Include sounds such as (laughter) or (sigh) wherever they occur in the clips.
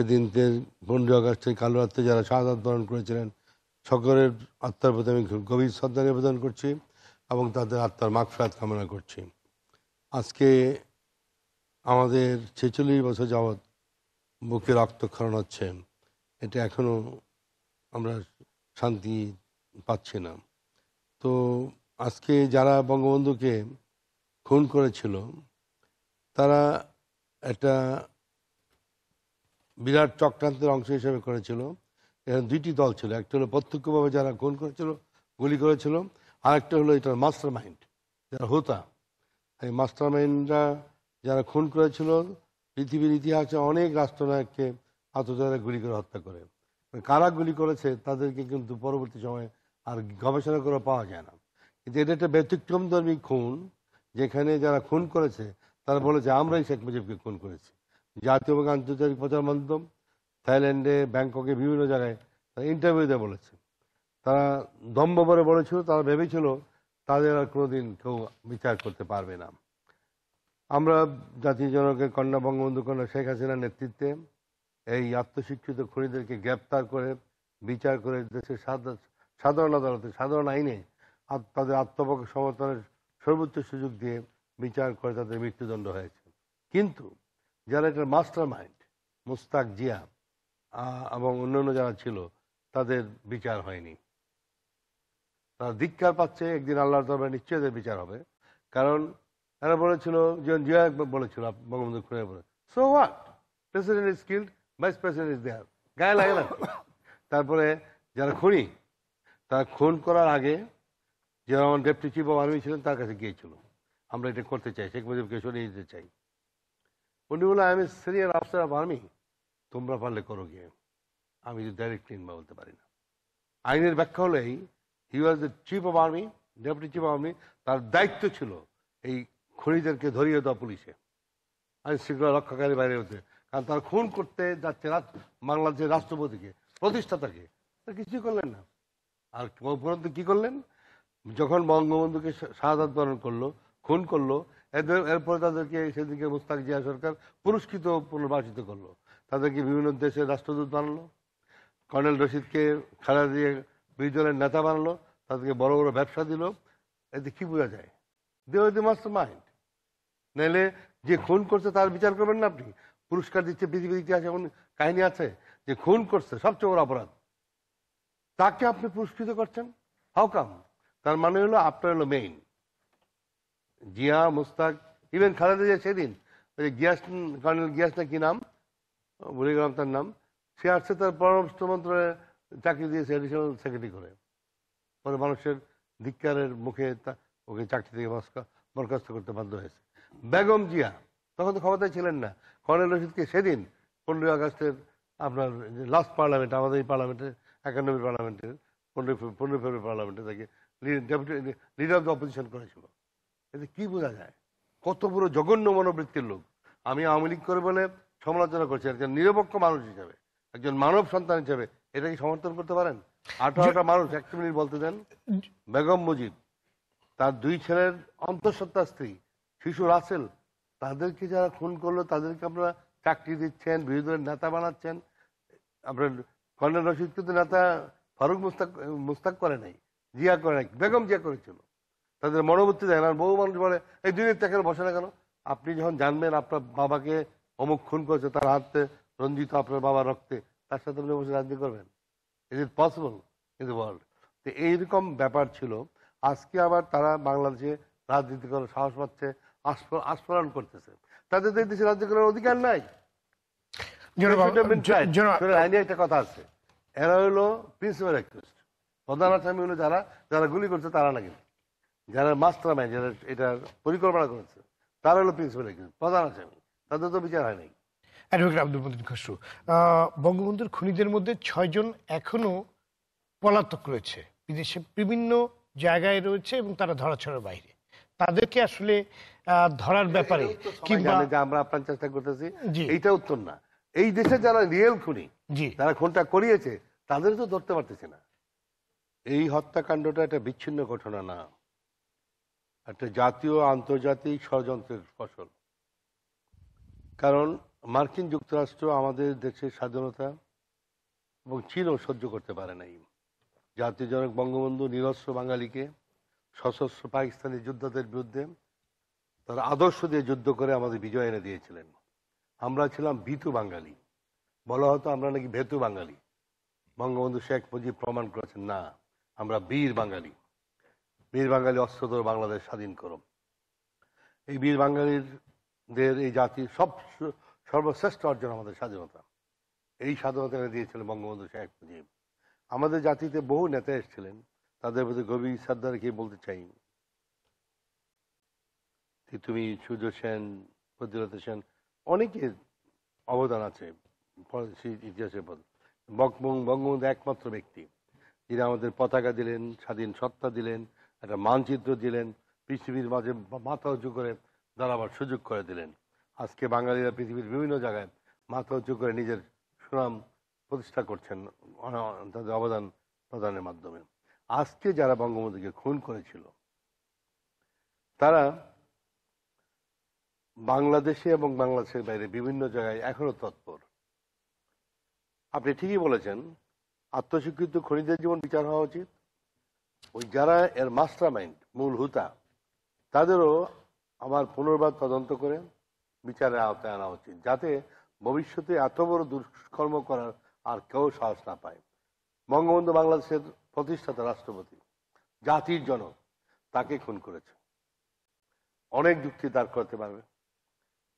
সেদিনকে পনেরোই আগস্টের কালো রাত্রে যারা শাহাদ বরণ করেছিলেন, সকলের আত্মার প্রতি আমি গভীর শ্রদ্ধা নিবেদন করছি এবং তাদের আত্মার মাগফিরাত কামনা করছি। আজকে আমাদের ছেচল্লিশ বছর যাবৎ বুকে রক্তক্ষরণ হচ্ছে। এটা এখনও আমরা শান্তি পাচ্ছি না। তো আজকে যারা বঙ্গবন্ধুকে খুন করেছিল, তারা একটা বিরাট চক্রান্তের অংশ হিসেবে করেছিল। এখানে দুইটি দল ছিল। একটা হলো প্রত্যক্ষভাবে যারা খুন করেছিল, গুলি করেছিল আর একটা হলো এটার মাস্টার মাইন্ড যারা হোতা। এই মাস্টার মাইন্ডরা যারা খুন করেছিল, পৃথিবীর ইতিহাসে অনেক রাষ্ট্রনায়ককে আততারা গুলি করে হত্যা করে। কারা গুলি করেছে, তাদেরকে কিন্তু পরবর্তী সময়ে আর গবেষণা করে পাওয়া যায় না। কিন্তু এটা একটা ব্যতিক্রম ব্যতিক্রমধর্মী খুন, যেখানে যারা খুন করেছে, তারা বলেছে আমরাই শেখ মুজিবকে খুন করেছি। জাতীয় এবং আন্তর্জাতিক প্রচার মাধ্যম, থাইল্যান্ডে ব্যাংককে বিভিন্ন জায়গায় তারা ইন্টারভিউতে বলেছে। তারা দম্ভ করে বলেছিল, তারা ভেবেছিল তাদের আর কোনোদিন কেউ বিচার করতে পারবে না। আমরা জাতীয় জনকের কন্যা বঙ্গবন্ধু কন্যা শেখ হাসিনার নেতৃত্বে এই আত্মশিক্ষিত খুনিদেরকে গ্রেপ্তার করে, বিচার করে দেশের সাধারণ আদালতে, সাধারণ আইনে তাদের আত্মপক্ষ সমর্থনের সর্বোচ্চ সুযোগ দিয়ে বিচার করে তাদের মৃত্যুদণ্ড হয়েছে। কিন্তু যারা এটার মাস্টার মাইন্ড মুস্তাক জিয়া এবং অন্যান্য যারা ছিল, তাদের বিচার হয়নি। তারা ধিক্কার পাচ্ছে, একদিন আল্লাহর দরবারে নিশ্চয়ই এদের বিচার হবে। কারণ তারা বলেছিল যে জিয়া বলেছিল বঙ্গবন্ধু খুনে বলে so what president is killed vice president is there গায়ে লাগে না। তারপরে যারা খুনি, তারা খুন করার আগে যে আমার ডেপুটি চিফ অফ আর্মি ছিলেন, তার কাছে গিয়েছিল। আমরা এটা করতে চাই, শেখ মুজিবকে সরিয়ে দিতে চাই। উনি বলে আমি সিনিয়র অফিসার অফ আর্মি তোমরা পারলে করো গিয়ে। আমি ডাইরেক্টলি ইনভলভ বলতে পারি না। আইনের ব্যাখ্যা হলো এই he was the chief of army deputy chief of army তার দায়িত্ব ছিল এই খুনিদেরকে ধরিয়ে দেওয়া পুলিশে। আইন শৃঙ্খলা রক্ষাকারী বাইরে হতে কারণ তারা খুন করতে যাচ্ছে বাংলাদেশের রাষ্ট্রপতিকে, প্রতিষ্ঠাতাকে। তারা কিছুই করলেন না। আর উপরন্তু কি করলেন? যখন বঙ্গবন্ধুকে শাহাদ বরণ করল, খুন করল এরপরে তাদেরকে সেদিকে মুস্তাক জিয়া সরকার পুরস্কৃত পুনর্বাসিত করল। তাদেরকে বিভিন্ন দেশের রাষ্ট্রদূত বানালো। কর্নেল রশিদকে খাড়া দিয়ে বিরোধী নেতা বানালো। তাদেরকে বড় বড় ব্যবসা দিল। এতে কি বোঝা যায়? দে দি মাস্টার মাইন্ড নাহলে যে খুন করছে তার বিচার করবেন না আপনি? পুরস্কার দিচ্ছে পৃথিবীর ইতিহাসে এমন কাহিনী আছে যে খুন করছে সবচেয়ে বড় অপরাধ। তাকে আপনি পুরস্কৃত করছেন? হাউ কাম তার মানে হলো, আপনার হলো মেইন জিয়া, মুস্তাক ইভেন খালেদা জিয়া সেদিন, ওই যে গিয়াস, কর্নেল গিয়াস না কি নাম? ভুলে গেলাম তার নাম। সে আসছে তার পররাষ্ট্র মন্ত্রণালয়ে চাকরি দিয়েছে এডিশনাল সেক্রেটারি করে। পরে মানুষের ধিক্কারের মুখে ওকে চাকরি থেকে বরখাস্ত করতে বাধ্য হয়েছে। বেগম জিয়া, তখন তো ক্ষমতায় ছিলেন না। কর্নেল রশিদকে সেদিন পনেরোই আগস্টের আপনার লাস্ট পার্লামেন্ট আমাদের এই পার্লামেন্টের একানব্বই পার্লামেন্টের পনেরোই পনেরোই ফেব্রুয়ারি পার্লামেন্টে তাকে লিডার অফ দ্য অপোজিশন করেছিল। এতে কি বোঝা যায়? কত বড় জঘন্য মনোবৃত্তির লোক। আমি আওয়ামী লীগ করে বলে সমালোচনা করছি, একজন নিরপেক্ষ মানুষ হিসেবে, একজন মানব সন্তান হিসেবে, এটা কি সমর্থন করতে পারেন? আঠারোটা মানুষ একটা মিনিট বলতে দেন। বেগম মুজিব, তার দুই ছেলের অন্তঃসত্ত্বা স্ত্রী, শিশু রাসেল, তাদেরকে যারা খুন করল, তাদেরকে আপনারা চাকরি দিচ্ছেন বিরোধী দলের নেতা বানাচ্ছেন। আপনার কর্নেল রশিদ কিন্তু নেতা ফারুক মুস্তাক মুস্তাক করে নাই, জিয়া করে নাই, বেগম জিয়া করেছিল। তাদের মনোবৃত্তি দেয় না। বহু মানুষ বলে এই দুই এখানে বসে না কেন? আপনি যখন জানবেন আপনার বাবাকে অমুক খুন করেছে তার হাতে রঞ্জিত আপনার বাবার রক্তে তার সাথে আপনি বসে রাজনীতি করবেন? Is it possible in the world তো এইরকম ব্যাপার ছিল। আজকে আবার তারা বাংলাদেশে রাজনীতি করার সাহস পাচ্ছে আস্ফ- আস্ফোরণ করতেছে। তাদের তো এই দেশে রাজনীতি করার অধিকার নাই। আইনে একটা কথা আছে। এরা হলো প্রিন্সিপাল অ্যাকিউজড প্রধান আসামি হলো যারা যারা গুলি করছে তারা না? কিন্তু যারা মাস্টার মাইন্ড যারা এটা পরিকল্পনা করেছে তারা হলো প্রিন্সিপাল অ্যাকিউজড প্রধান আসামি তাদের তো বিচার হয় নাই। অ্যাডভোকেট আব্দুল মতিন খসরু বঙ্গবন্ধুর খুনিদের মধ্যে ছয়জন এখনও পলাতক রয়েছে। বিদেশে বিভিন্ন জায়গায় রয়েছে এবং তারা ধরাছড়ার বাইরে। তাদেরকে আসলে ধরার ব্যাপারে কিংবা আমরা আপনার চেষ্টা করতেছি এইটা উত্তর না। এই দেশে যারা রিয়েল খুনি জি। যারা খুনটা করিয়েছে তাদের তো ধরতে পারতেছে না। এই হত্যাকাণ্ডটা একটা বিচ্ছিন্ন ঘটনা না। একটা জাতীয় আন্তর্জাতিক ষড়যন্ত্রের ফসল। কারণ মার্কিন যুক্তরাষ্ট্র আমাদের দেশের স্বাধীনতা এবং চীনও সহ্য করতে পারে নাই। জাতীয় জনক বঙ্গবন্ধু নিরস্ত্র বাঙালিকে, সশস্ত্র পাকিস্তানি যোদ্ধাদের বিরুদ্ধে তার আদর্শ দিয়ে যুদ্ধ করে আমাদের বিজয় এনে দিয়েছিলেন। আমরা ছিলাম ভীতু বাঙালি। বলা হতো আমরা নাকি ভেতু বাঙালি। বঙ্গবন্ধু শেখ মুজিব প্রমাণ করেছেন, না, আমরা বীর বাঙালি। বীর বাঙালি অস্ত্রধর বাংলাদেশ স্বাধীন করো এই বীর বাঙালিদের, এই জাতির সব সর্বশ্রেষ্ঠ অর্জন আমাদের স্বাধীনতা। এই স্বাধীনতা দিয়েছিলেন বঙ্গবন্ধু শেখ মুজিব। আমাদের জাতিতে বহু নেতা এসেছিলেন, তাদের প্রতি গভীর শ্রদ্ধা রেখে বলতে চাই। তুমি সূর্য সেন, প্রতিরত সেন, অনেকের অবদান আছে, ইতিহাসের বঙ্গবন্ধু একমাত্র ব্যক্তি। যিনি আমাদের পতাকা দিলেন, স্বাধীন সত্তা দিলেন একটা মানচিত্র দিলেন, পৃথিবীর মাঝে মাথা উঁচু করে দাঁড়াবার সুযোগ করে দিলেন। আজকে বাঙালিরা পৃথিবীর বিভিন্ন জায়গায় মাথা উঁচু করে নিজের সুনাম প্রতিষ্ঠা করছেন, তাদের অবদান প্রদানের মাধ্যমে। আজকে যারা বঙ্গবন্ধুকে খুন করেছিল, তারা বাংলাদেশে এবং বাংলাদেশের বাইরে বিভিন্ন জায়গায় এখনও তৎপর। আপনি ঠিকই বলেছেন আত্মস্বীকৃত খনিদের জীবন বিচার হওয়া উচিত ওই যারা এর মাস্টার মাইন্ড মূল হুতা, তাদেরও আমার পুনর্বার তদন্ত করে বিচারের আওতায় আনা উচিত, যাতে ভবিষ্যতে এত বড় দুষ্কর্ম করার আর কেউ সাহস না পায়। বঙ্গবন্ধু বাংলাদেশের প্রতিষ্ঠাতা রাষ্ট্রপতি, জাতির জনক, তাকে খুন করেছে। অনেক যুক্তি দাঁড় করতে পারবে।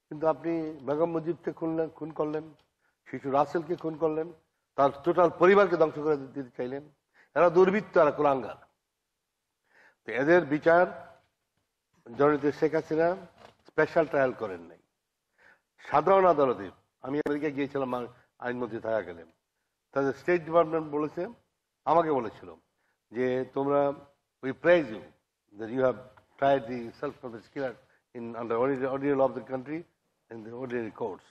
কিন্তু আপনি বেগম মুজিবকে খুনলেন, খুন করলেন, শিশু রাসেলকে খুন করলেন, তার টোটাল পরিবারকে ধ্বংস করে দিতে চাইলেন, এরা দুর্বৃত্ত, এরা কুলাঙ্গার। এদের বিচার জননীতি শেখ হাসিনা স্পেশাল ট্রায়াল করেন নাই। সাধারণ আদালতে আমি আমেরিকা গিয়েছিলাম আইনমন্ত্রী থাকাকালীন তাদের স্টেট ডিপার্টমেন্ট বলেছে আমাকে বলেছিল যে তোমরা we praise you that you have tried the self-defense killer ordinary, ordinary law of the country in the ordinary courts.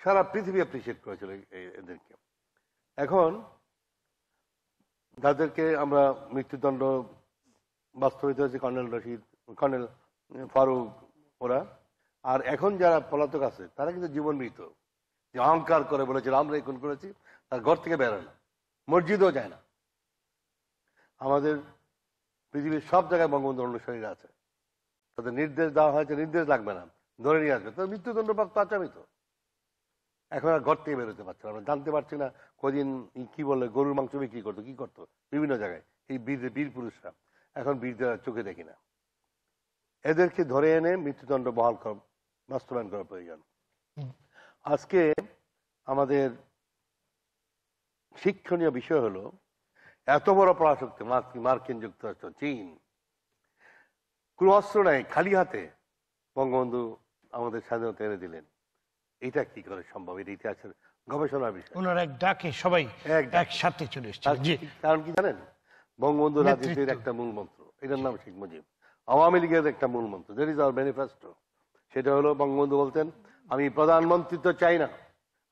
সারা পৃথিবী অ্যাপ্রিসিয়েট করেছিল এদেরকে। এখন যাদেরকে আমরা মৃত্যুদণ্ড বাস্তবিত হয়েছে কর্নেল রশিদ, কর্নেল ফারুক ওরা। আর এখন যারা পলাতক আছে, তারা কিন্তু জীবন মৃত। যে অহংকার করে বলেছিল, আমরা খুন করেছি, তার ঘর থেকে বেরোয় না মসজিদও যায় না। আমাদের পৃথিবীর সব জায়গায় বঙ্গবন্ধু অনুসারীরা আছে। তাদের নির্দেশ দেওয়া হয়েছে, নির্দেশ লাগবে না। ধরে নিয়ে আসবে। মৃত্যুদণ্ড প্রাপ্ত আসামি তো এখন আর ঘর থেকে বেরোতে পারছে না। আমরা জানতে পারছি না কদিন কি বলে গরুর মাংস বিক্রি করতো, কি করতো? বিভিন্ন জায়গায়। এই বীর বীর পুরুষরা। এখন বীরদের চোখে দেখি না। এদেরকে ধরে এনে মৃত্যুদণ্ড বহাল কর বাস্তবায়ন করা প্রয়োজন। আজকে আমাদের শিক্ষণীয় বিষয় হলো এত বড় পরাশক্তি মার্কিন যুক্তরাষ্ট্র চীন। কোনো অস্ত্র নাই খালি হাতে বঙ্গবন্ধু আমাদের স্বাধীনতা এনে দিলেন। এটা কি করে সম্ভব? এটা ইতিহাসের গবেষণার বিষয়। ওনার এক ডাকে সবাই। একসাথে চলে এসেছে। কারণ কি জানেন? বঙ্গবন্ধু রাজনীতির একটা মূল মন্ত্র এটার নাম শেখ মুজিব। আওয়ামী লীগের একটা মূল মন্ত্র দ্যাট ইজ আওয়ার ম্যানিফেস্টো সেটা হলো বঙ্গবন্ধু বলতেন আমি প্রধানমন্ত্রী তো চাই না।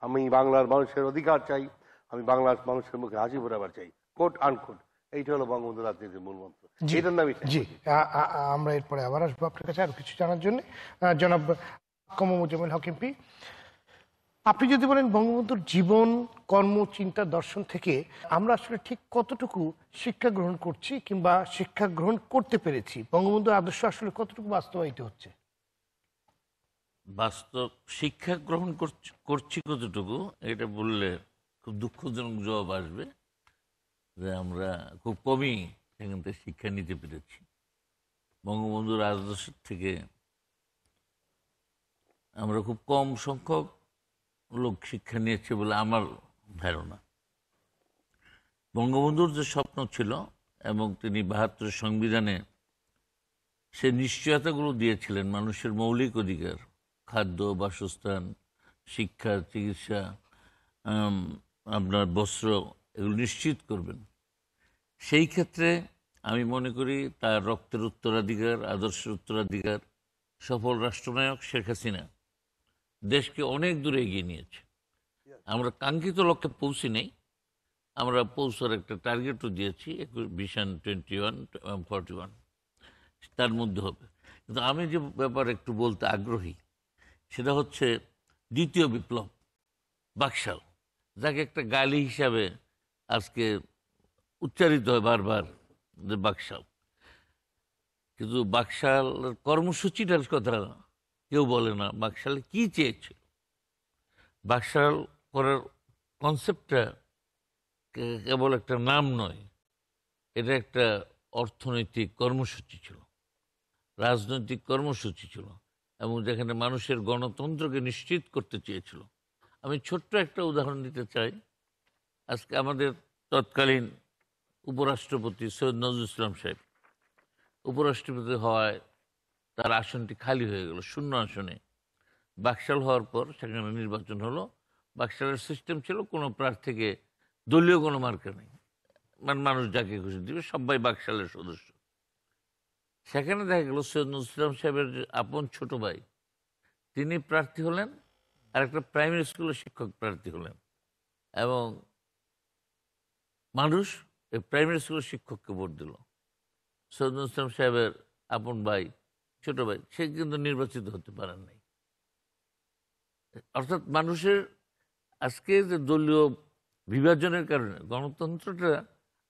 আমি বাংলার মানুষের অধিকার চাই। আমি বাংলার মানুষের মুখে হাসি ফোটাবার চাই। কোট আন আনকোট এইটা হলো বঙ্গবন্ধু রাজনীতির মূল মন্ত্র এটার শেখ জি। আমরা এরপরে আবার আসব আপনার কাছে আরও কিছু জানার জন্য। জনাব কমমুজামিল হক এমপি। আপনি যদি বলেন বঙ্গবন্ধুর জীবন, কর্ম, চিন্তা, দর্শন থেকে আমরা আসলে ঠিক কতটুকু শিক্ষা গ্রহণ করছি কিংবা শিক্ষা গ্রহণ করতে পেরেছি, বঙ্গবন্ধুর আদর্শ আসলে কতটুকু বাস্তবায়িত হচ্ছে? বাস্তব শিক্ষা গ্রহণ করছি- কতটুকু, এটা বললে খুব দুঃখজনক জবাব আসবে যে আমরা খুব কমই সেখান থেকে শিক্ষা নিতে পেরেছি। বঙ্গবন্ধুর আদর্শ থেকে আমরা খুব কম সংখ্যক লোক শিক্ষা নিয়েছে বলে আমার ধারণা। বঙ্গবন্ধুর যে স্বপ্ন ছিল এবং তিনি বাহাত্তর সংবিধানে সে নিশ্চয়তাগুলো দিয়েছিলেন মানুষের মৌলিক অধিকার, খাদ্য, বাসস্থান, শিক্ষা, চিকিৎসা আপনার বস্ত্র, এগুলো নিশ্চিত করবেন। সেই ক্ষেত্রে আমি মনে করি তার রক্তের উত্তরাধিকার, আদর্শের উত্তরাধিকার, সফল রাষ্ট্রনায়ক শেখ হাসিনা দেশকে অনেক দূরে এগিয়ে নিয়েছে। আমরা কাঙ্ক্ষিত লক্ষ্যে পৌঁছি নেই। আমরা পৌঁছার একটা টার্গেটও দিয়েছি vision twenty one forty one তার মধ্যে হবে। কিন্তু আমি যে ব্যাপার একটু বলতে আগ্রহী সেটা হচ্ছে দ্বিতীয় বিপ্লব বাকশাল যাকে একটা গালি হিসাবে আজকে উচ্চারিত হয় বারবার যে বাকশাল। কিন্তু বাকশাল কর্মসূচিটার কথা কেউ বলে না, বাকশাল কি চেয়েছিল? বাকশাল করার কনসেপ্টটা কেবল একটা নাম নয়, এটা একটা অর্থনৈতিক কর্মসূচি ছিল, রাজনৈতিক কর্মসূচি ছিল, এবং যেখানে মানুষের গণতন্ত্রকে নিশ্চিত করতে চেয়েছিল। আমি ছোট্ট একটা উদাহরণ দিতে চাই। আজকে আমাদের তৎকালীন উপরাষ্ট্রপতি সৈয়দ নজরুল ইসলাম সাহেব, উপরাষ্ট্রপতি হওয়ায় তার আসনটি খালি হয়ে গেল, শূন্য আসনে। বাকশাল হওয়ার পর সেখানে নির্বাচন হলো। বাকশালের সিস্টেম ছিল, কোনো প্রার্থীকে দলীয় কোনো মার্কা নেই। মানে মানুষ যাকে খুশি দিবে, সবাই বাকশালের সদস্য। সেখানে দেখা গেল সৈয়দ নজরুল ইসলাম সাহেবের আপন ছোট ভাই, তিনি প্রার্থী হলেন আর একটা প্রাইমারি স্কুলের শিক্ষক প্রার্থী হলেন। এবং মানুষ এই প্রাইমারি স্কুলের শিক্ষককে ভোট দিল। সৈয়দ ইসলাম সাহেবের আপন ভাই ছোট ভাই, সে কিন্তু নির্বাচিত হতে পারেন নাই। অর্থাৎ মানুষের আজকে যে দলীয় বিভাজনের কারণে গণতন্ত্রটা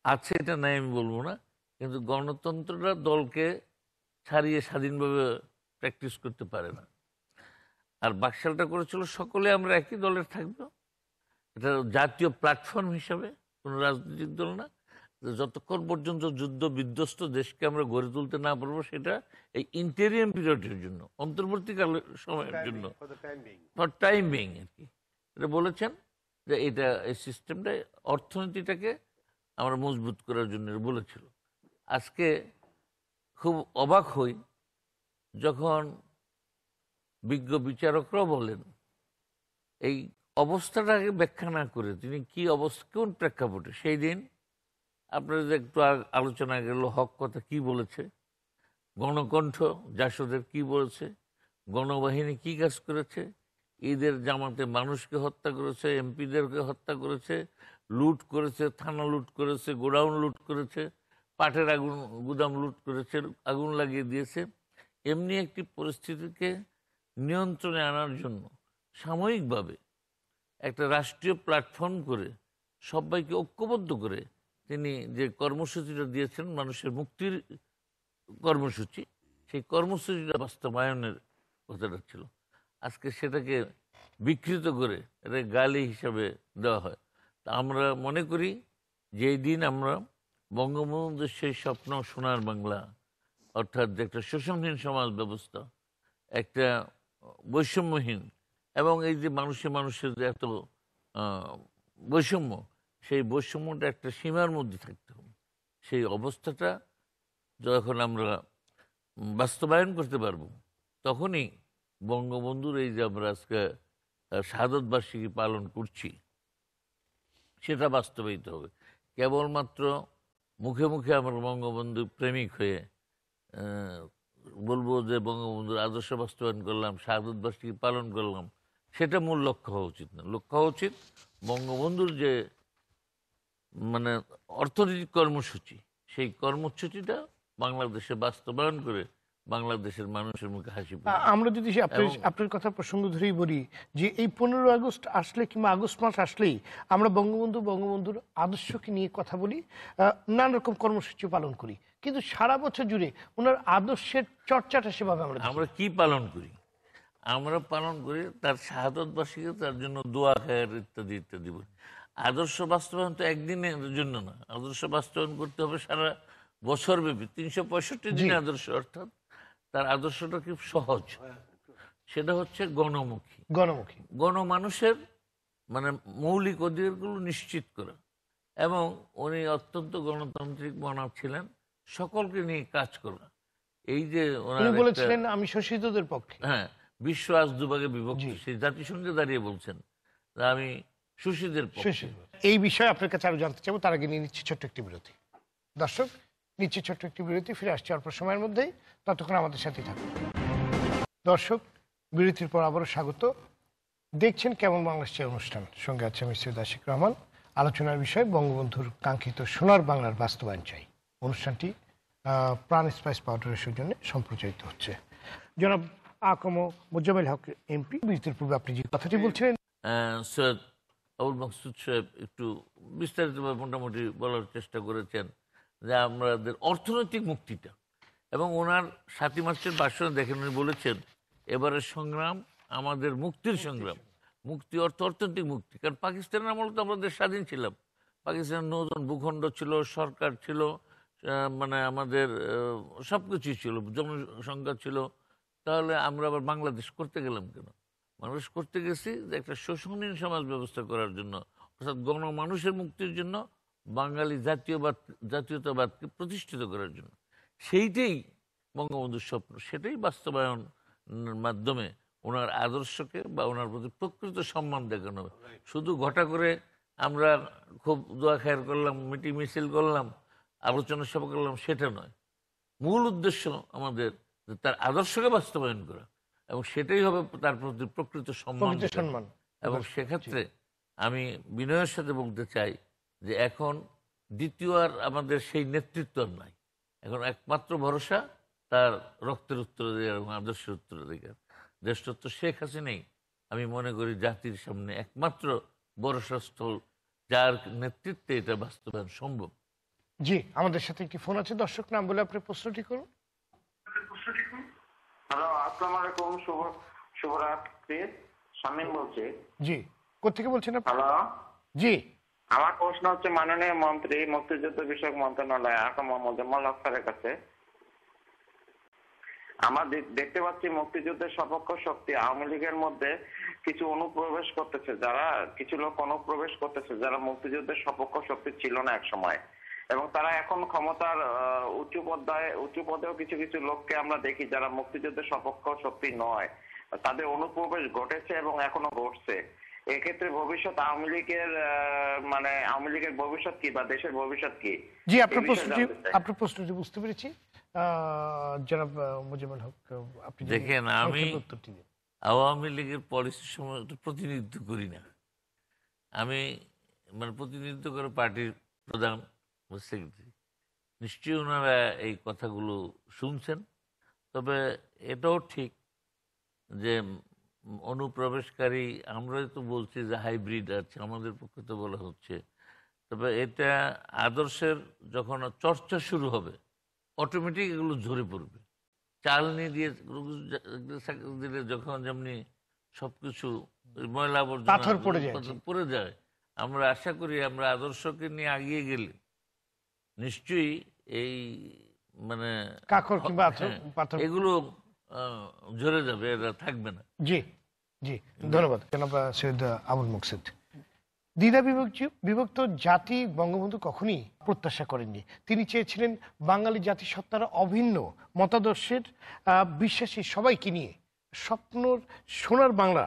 আছে এটা নাই আমি বলব না, কিন্তু গণতন্ত্রটা দলকে ছাড়িয়ে স্বাধীনভাবে প্র্যাকটিস করতে পারে না। আর বাকশালটা করেছিল সকলে, আমরা একই দলের থাকব। এটা জাতীয় প্ল্যাটফর্ম হিসাবে কোনো রাজনৈতিক দল না। যতক্ষণ পর্যন্ত যুদ্ধ বিধ্বস্ত দেশকে আমরা গড়ে তুলতে না পারব সেটা এই ইন্টেরিয়াম পিরিয়ডের জন্য অন্তর্বর্তীকাল সময়ের জন্য। ফর টাইম বিং আর কি। এটা বলেছেন যে এটা এই সিস্টেমটা অর্থনীতিটাকে আমরা মজবুত করার জন্য বলেছিল। আজকে খুব অবাক হই যখন বিজ্ঞ বিচারকরাও বলেন এই অবস্থাটাকে ব্যাখ্যা না করে তিনি কি অবস্থা কোন প্রেক্ষাপটে? সেই দিন আপনাদের একটু আলোচনা গেল, হক কথা কি বলেছে? গণকণ্ঠ, জাসদের কি বলেছে? গণবাহিনী কি কাজ করেছে? ঈদের জামাতে মানুষকে হত্যা করেছে, এমপিদেরকে হত্যা করেছে, লুট করেছে, থানা লুট করেছে, গোডাউন লুট করেছে, পাটের আগুন, গুদাম লুট করেছে, আগুন লাগিয়ে দিয়েছে। এমনি একটি পরিস্থিতিকে নিয়ন্ত্রণে আনার জন্য সাময়িকভাবে একটা রাষ্ট্রীয় প্ল্যাটফর্ম করে সবাইকে ঐক্যবদ্ধ করে তিনি যে কর্মসূচিটা দিয়েছেন মানুষের মুক্তির কর্মসূচি, সেই কর্মসূচিটা বাস্তবায়নের কথাটা ছিল। আজকে সেটাকে বিকৃত করে এটা গালি হিসাবে দেওয়া হয়। তা আমরা মনে করি, যেই দিন আমরা বঙ্গবন্ধুর সেই স্বপ্ন, সোনার বাংলা, অর্থাৎ একটা শোষণহীন সমাজ ব্যবস্থা, একটা বৈষম্যহীন, এবং এই যে মানুষে মানুষের যে এত বৈষম্য সেই বৈষম্যটা একটা সীমার মধ্যে থাকতে হবে। সেই অবস্থাটা যখন আমরা বাস্তবায়ন করতে পারব তখনই বঙ্গবন্ধুর এই যে আমরা আজকে আহ, বার্ষিকী পালন করছি সেটা বাস্তবায়িত হবে। কেবলমাত্র মুখে মুখে আমরা বঙ্গবন্ধু প্রেমিক হয়ে বলব যে বঙ্গবন্ধুর আদর্শ বাস্তবায়ন করলাম শাহাদত বার্ষিকী পালন করলাম সেটা মূল লক্ষ্য হওয়া উচিত না। লক্ষ্য হওয়া উচিত বঙ্গবন্ধুর যে মানে অর্থনৈতিক কর্মসূচি। সেই কর্মসূচিটা বাংলাদেশে বাস্তবায়ন করে বাংলাদেশের মানুষের মুখে হাসি আমরা যদি আপনার কথা প্রসঙ্গ ধরেই বলি যে এই পনেরো আগস্ট আসলে কিংবা আগস্ট মাস আসলেই আমরা বঙ্গবন্ধু বঙ্গবন্ধুর আদর্শকে নিয়ে কথা বলি নানা রকম কর্মসূচি পালন করি। কিন্তু সারা বছর জুড়ে ওনার আদর্শের চর্চাটা সেভাবে আমরা আমরা কি পালন করি? আমরা পালন করি তার শাহাদত বার্ষিকী তার জন্য দোয়া খায়ের ইত্যাদি ইত্যাদি বলি। আদর্শ বাস্তবায়ন তো একদিনের জন্য না। আদর্শ বাস্তবায়ন করতে হবে সারা বছর ব্যাপী। তিনশো পঁয়ষট্টি দিন আদর্শ অর্থাৎ তার আদর্শটা খুব সহজ? সেটা হচ্ছে গণমুখী। গণমুখী। গণমানুষের মানে মৌলিক অধিকারগুলো নিশ্চিত করা এবং উনি অত্যন্ত গণতান্ত্রিক মনা ছিলেন সকলকে নিয়ে কাজ করা। এই যে বলেছিলেন আমি শোষিতদের পক্ষে। হ্যাঁ বিশ্ব আজ দুভাগে বিভক্ত। সেই জাতিসংঘে দাঁড়িয়ে বলছেন আমি সুশীদের এই বিষয়ে আপনার কাছে আরও জানতে চাবো তার আগে নিয়ে নিচ্ছি ছোট্ট একটি বিরতি। দর্শক নিচ্ছি ছোট্ট একটি বিরতি ফিরে আসছি অল্প সময়ের মধ্যেই। ততক্ষণ আমাদের সাথেই থাকুন। দর্শক বিরতির পর আবারও স্বাগত। দেখছেন কেমন বাংলাদেশ অনুষ্ঠান? সঙ্গে আছে আমি সৈয়দ আশিক রহমান। আলোচনার বিষয় বঙ্গবন্ধুর কাঙ্ক্ষিত সোনার বাংলার বাস্তবায়ন চাই। অনুষ্ঠানটি প্রাণ স্পাইস পাউডারের সৌজন্যে সম্প্রচারিত হচ্ছে। জনাব আকম মোজামেল হক এমপি। বিরতির পূর্বে আপনি যে কথাটি বলছিলেন সৈয়দ আবুল মাকসুদ সাহেব একটু বিস্তারিতভাবে মোটামুটি বলার চেষ্টা করেছেন যে আমাদের অর্থনৈতিক মুক্তিটা। এবং ওনার সাতই মার্চের ভাষণে দেখেন উনি বলেছেন এবারের সংগ্রাম আমাদের মুক্তির সংগ্রাম। মুক্তি অর্থ অর্থনৈতিক মুক্তি। কারণ পাকিস্তানের আমলে তো আমাদের স্বাধীন ছিলাম। পাকিস্তানের নতুন ভূখণ্ড ছিল সরকার ছিল মানে আমাদের সব কিছুই ছিল জনসংখ্যা ছিল। তাহলে আমরা আবার বাংলাদেশ করতে গেলাম কেন? মানুষ করতে গেছি যে একটা শোষণহীন সমাজ ব্যবস্থা করার জন্য, অর্থাৎ গণমানুষের মুক্তির জন্য বাঙালি জাতীয়বাদ, জাতীয়তাবাদকে প্রতিষ্ঠিত করার জন্য। সেইটাই বঙ্গবন্ধুর স্বপ্ন, সেটাই বাস্তবায়ন মাধ্যমে ওনার আদর্শকে বা ওনার প্রতি প্রকৃত সম্মান দেখানো হবে। শুধু ঘটা করে আমরা খুব দোয়া খায়ের করলাম, মিটিং মিছিল করলাম, আলোচনা সভা করলাম, সেটা নয়। মূল উদ্দেশ্য আমাদের তার আদর্শকে বাস্তবায়ন করা। এবং সেটাই হবে তার প্রতি প্রকৃত সম্মান সম্মান। এবং সেক্ষেত্রে আমি বিনয়ের সাথে বলতে চাই যে এখন দ্বিতীয় আর আমাদের সেই নেতৃত্ব আর নাই। এখন একমাত্র ভরসা তার রক্তের উত্তরাধিকার এবং আদর্শের উত্তরাধিকার দেশতত্ত্ব শেখ হাসিনাই আমি মনে করি জাতির সামনে একমাত্র ভরসাস্থল যার নেতৃত্বে এটা বাস্তবায়ন সম্ভব। জি আমাদের সাথে একটি ফোন আছে। দর্শক নাম বলে আপনি প্রশ্নটি করুন। হ্যালো আসসালামু আলাইকুম শুভ শুভরাত্রি। শামীম বলছি। জি কোথেকে বলছেন আপনি? হ্যালো? জি। আমার প্রশ্ন হচ্ছে মাননীয় মন্ত্রী মুক্তিযুদ্ধ বিষয়ক মন্ত্রণালয় আকা মোহাম্মদ জামাল আখতারের কাছে? আমরা দেখতে পাচ্ছি মুক্তিযুদ্ধের সপক্ষ শক্তি আওয়ামী লীগের মধ্যে কিছু অনুপ্রবেশ করতেছে যারা কিছু লোক অনুপ্রবেশ করতেছে যারা মুক্তিযুদ্ধের সপক্ষ শক্তি ছিল না এক সময় এবং তারা এখন ক্ষমতার আহ, উঁচু পর্যায়ে উঁচু পদেও কিছু কিছু লোককে আমরা দেখি যারা মুক্তিযুদ্ধের সপক্ষ শক্তি নয়। তাদের অনুপ্রবেশ ঘটেছে এবং এখনও ঘটছে। এক্ষেত্রে ভবিষ্যৎ আওয়ামী লীগের মানে আওয়ামী লীগের ভবিষ্যৎ কি বা দেশের ভবিষ্যৎ কি? জি আপনার প্রশ্নটি আপনার প্রশ্নটি বুঝতে পেরেছি। আহ, জনাব আহ, মোজামেল হক আপনি দেখেন, আমি-। আওয়ামী লীগের পলিসির সময় প্রতিনিধিত্ব করি না। আমি মানে প্রতিনিধিত্ব করে পার্টির প্রধান সেক্রেটারি নিশ্চয়ই ওনারা এই কথাগুলো শুনছেন। তবে এটাও ঠিক যে অনুপ্রবেশকারী আমরাই তো বলছি যে হাইব্রিড আছে আমাদের পক্ষে তো বলা হচ্ছে। তবে এটা আদর্শের যখন চর্চা শুরু হবে অটোমেটিক এগুলো ঝরে পড়বে। চালনি দিয়ে দিলে যখন যেমনি সবকিছু ময়লা আবর্জনা পড়ে যায় আমরা আশা করি আমরা আদর্শকে নিয়ে আগিয়ে গেলে নিশ্চয়ই এই মানে কাকর কিংবা হ্যাঁ, পাথর এগুলো আহ, ঝরে যাবে এরা থাকবে না। জি জি ধন্যবাদ। জনাব সৈয়দ আবুল মুকসিদ। দ্বিধা বিভক্ত বিভক্ত জাতি বঙ্গবন্ধু কখনই প্রত্যাশা করেননি। তিনি চেয়েছিলেন বাঙালি জাতিসত্তার অভিন্ন মতাদর্শের বিশ্বাসী সবাইকে নিয়ে স্বপ্নর সোনার বাংলা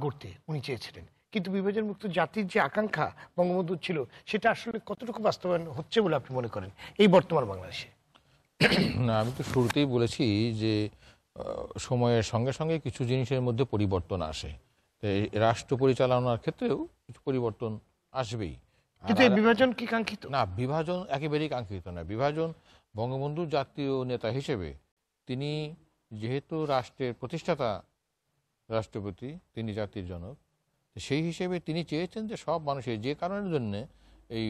গড়তে। উনি চেয়েছিলেন। কিন্তু বিভাজন মুক্ত জাতির যে আকাঙ্ক্ষা বঙ্গবন্ধুর ছিল সেটা আসলে কতটুকু বাস্তবায়ন হচ্ছে বলে আপনি মনে করেন? এই বর্তমান বাংলাদেশে। না আমি তো শুরুতেই বলেছি যে সময়ের সঙ্গে সঙ্গে কিছু জিনিসের মধ্যে পরিবর্তন আসে। রাষ্ট্র পরিচালনার ক্ষেত্রেও কিছু পরিবর্তন আসবেই। কিন্তু বিভাজন কি কাঙ্ক্ষিত? না বিভাজন একেবারেই কাঙ্ক্ষিত না বিভাজন বঙ্গবন্ধু জাতীয় নেতা হিসেবে তিনি যেহেতু রাষ্ট্রের প্রতিষ্ঠাতা রাষ্ট্রপতি তিনি জাতির জনক সেই হিসেবে তিনি চেয়েছেন যে সব মানুষের, যে কারণের জন্য এই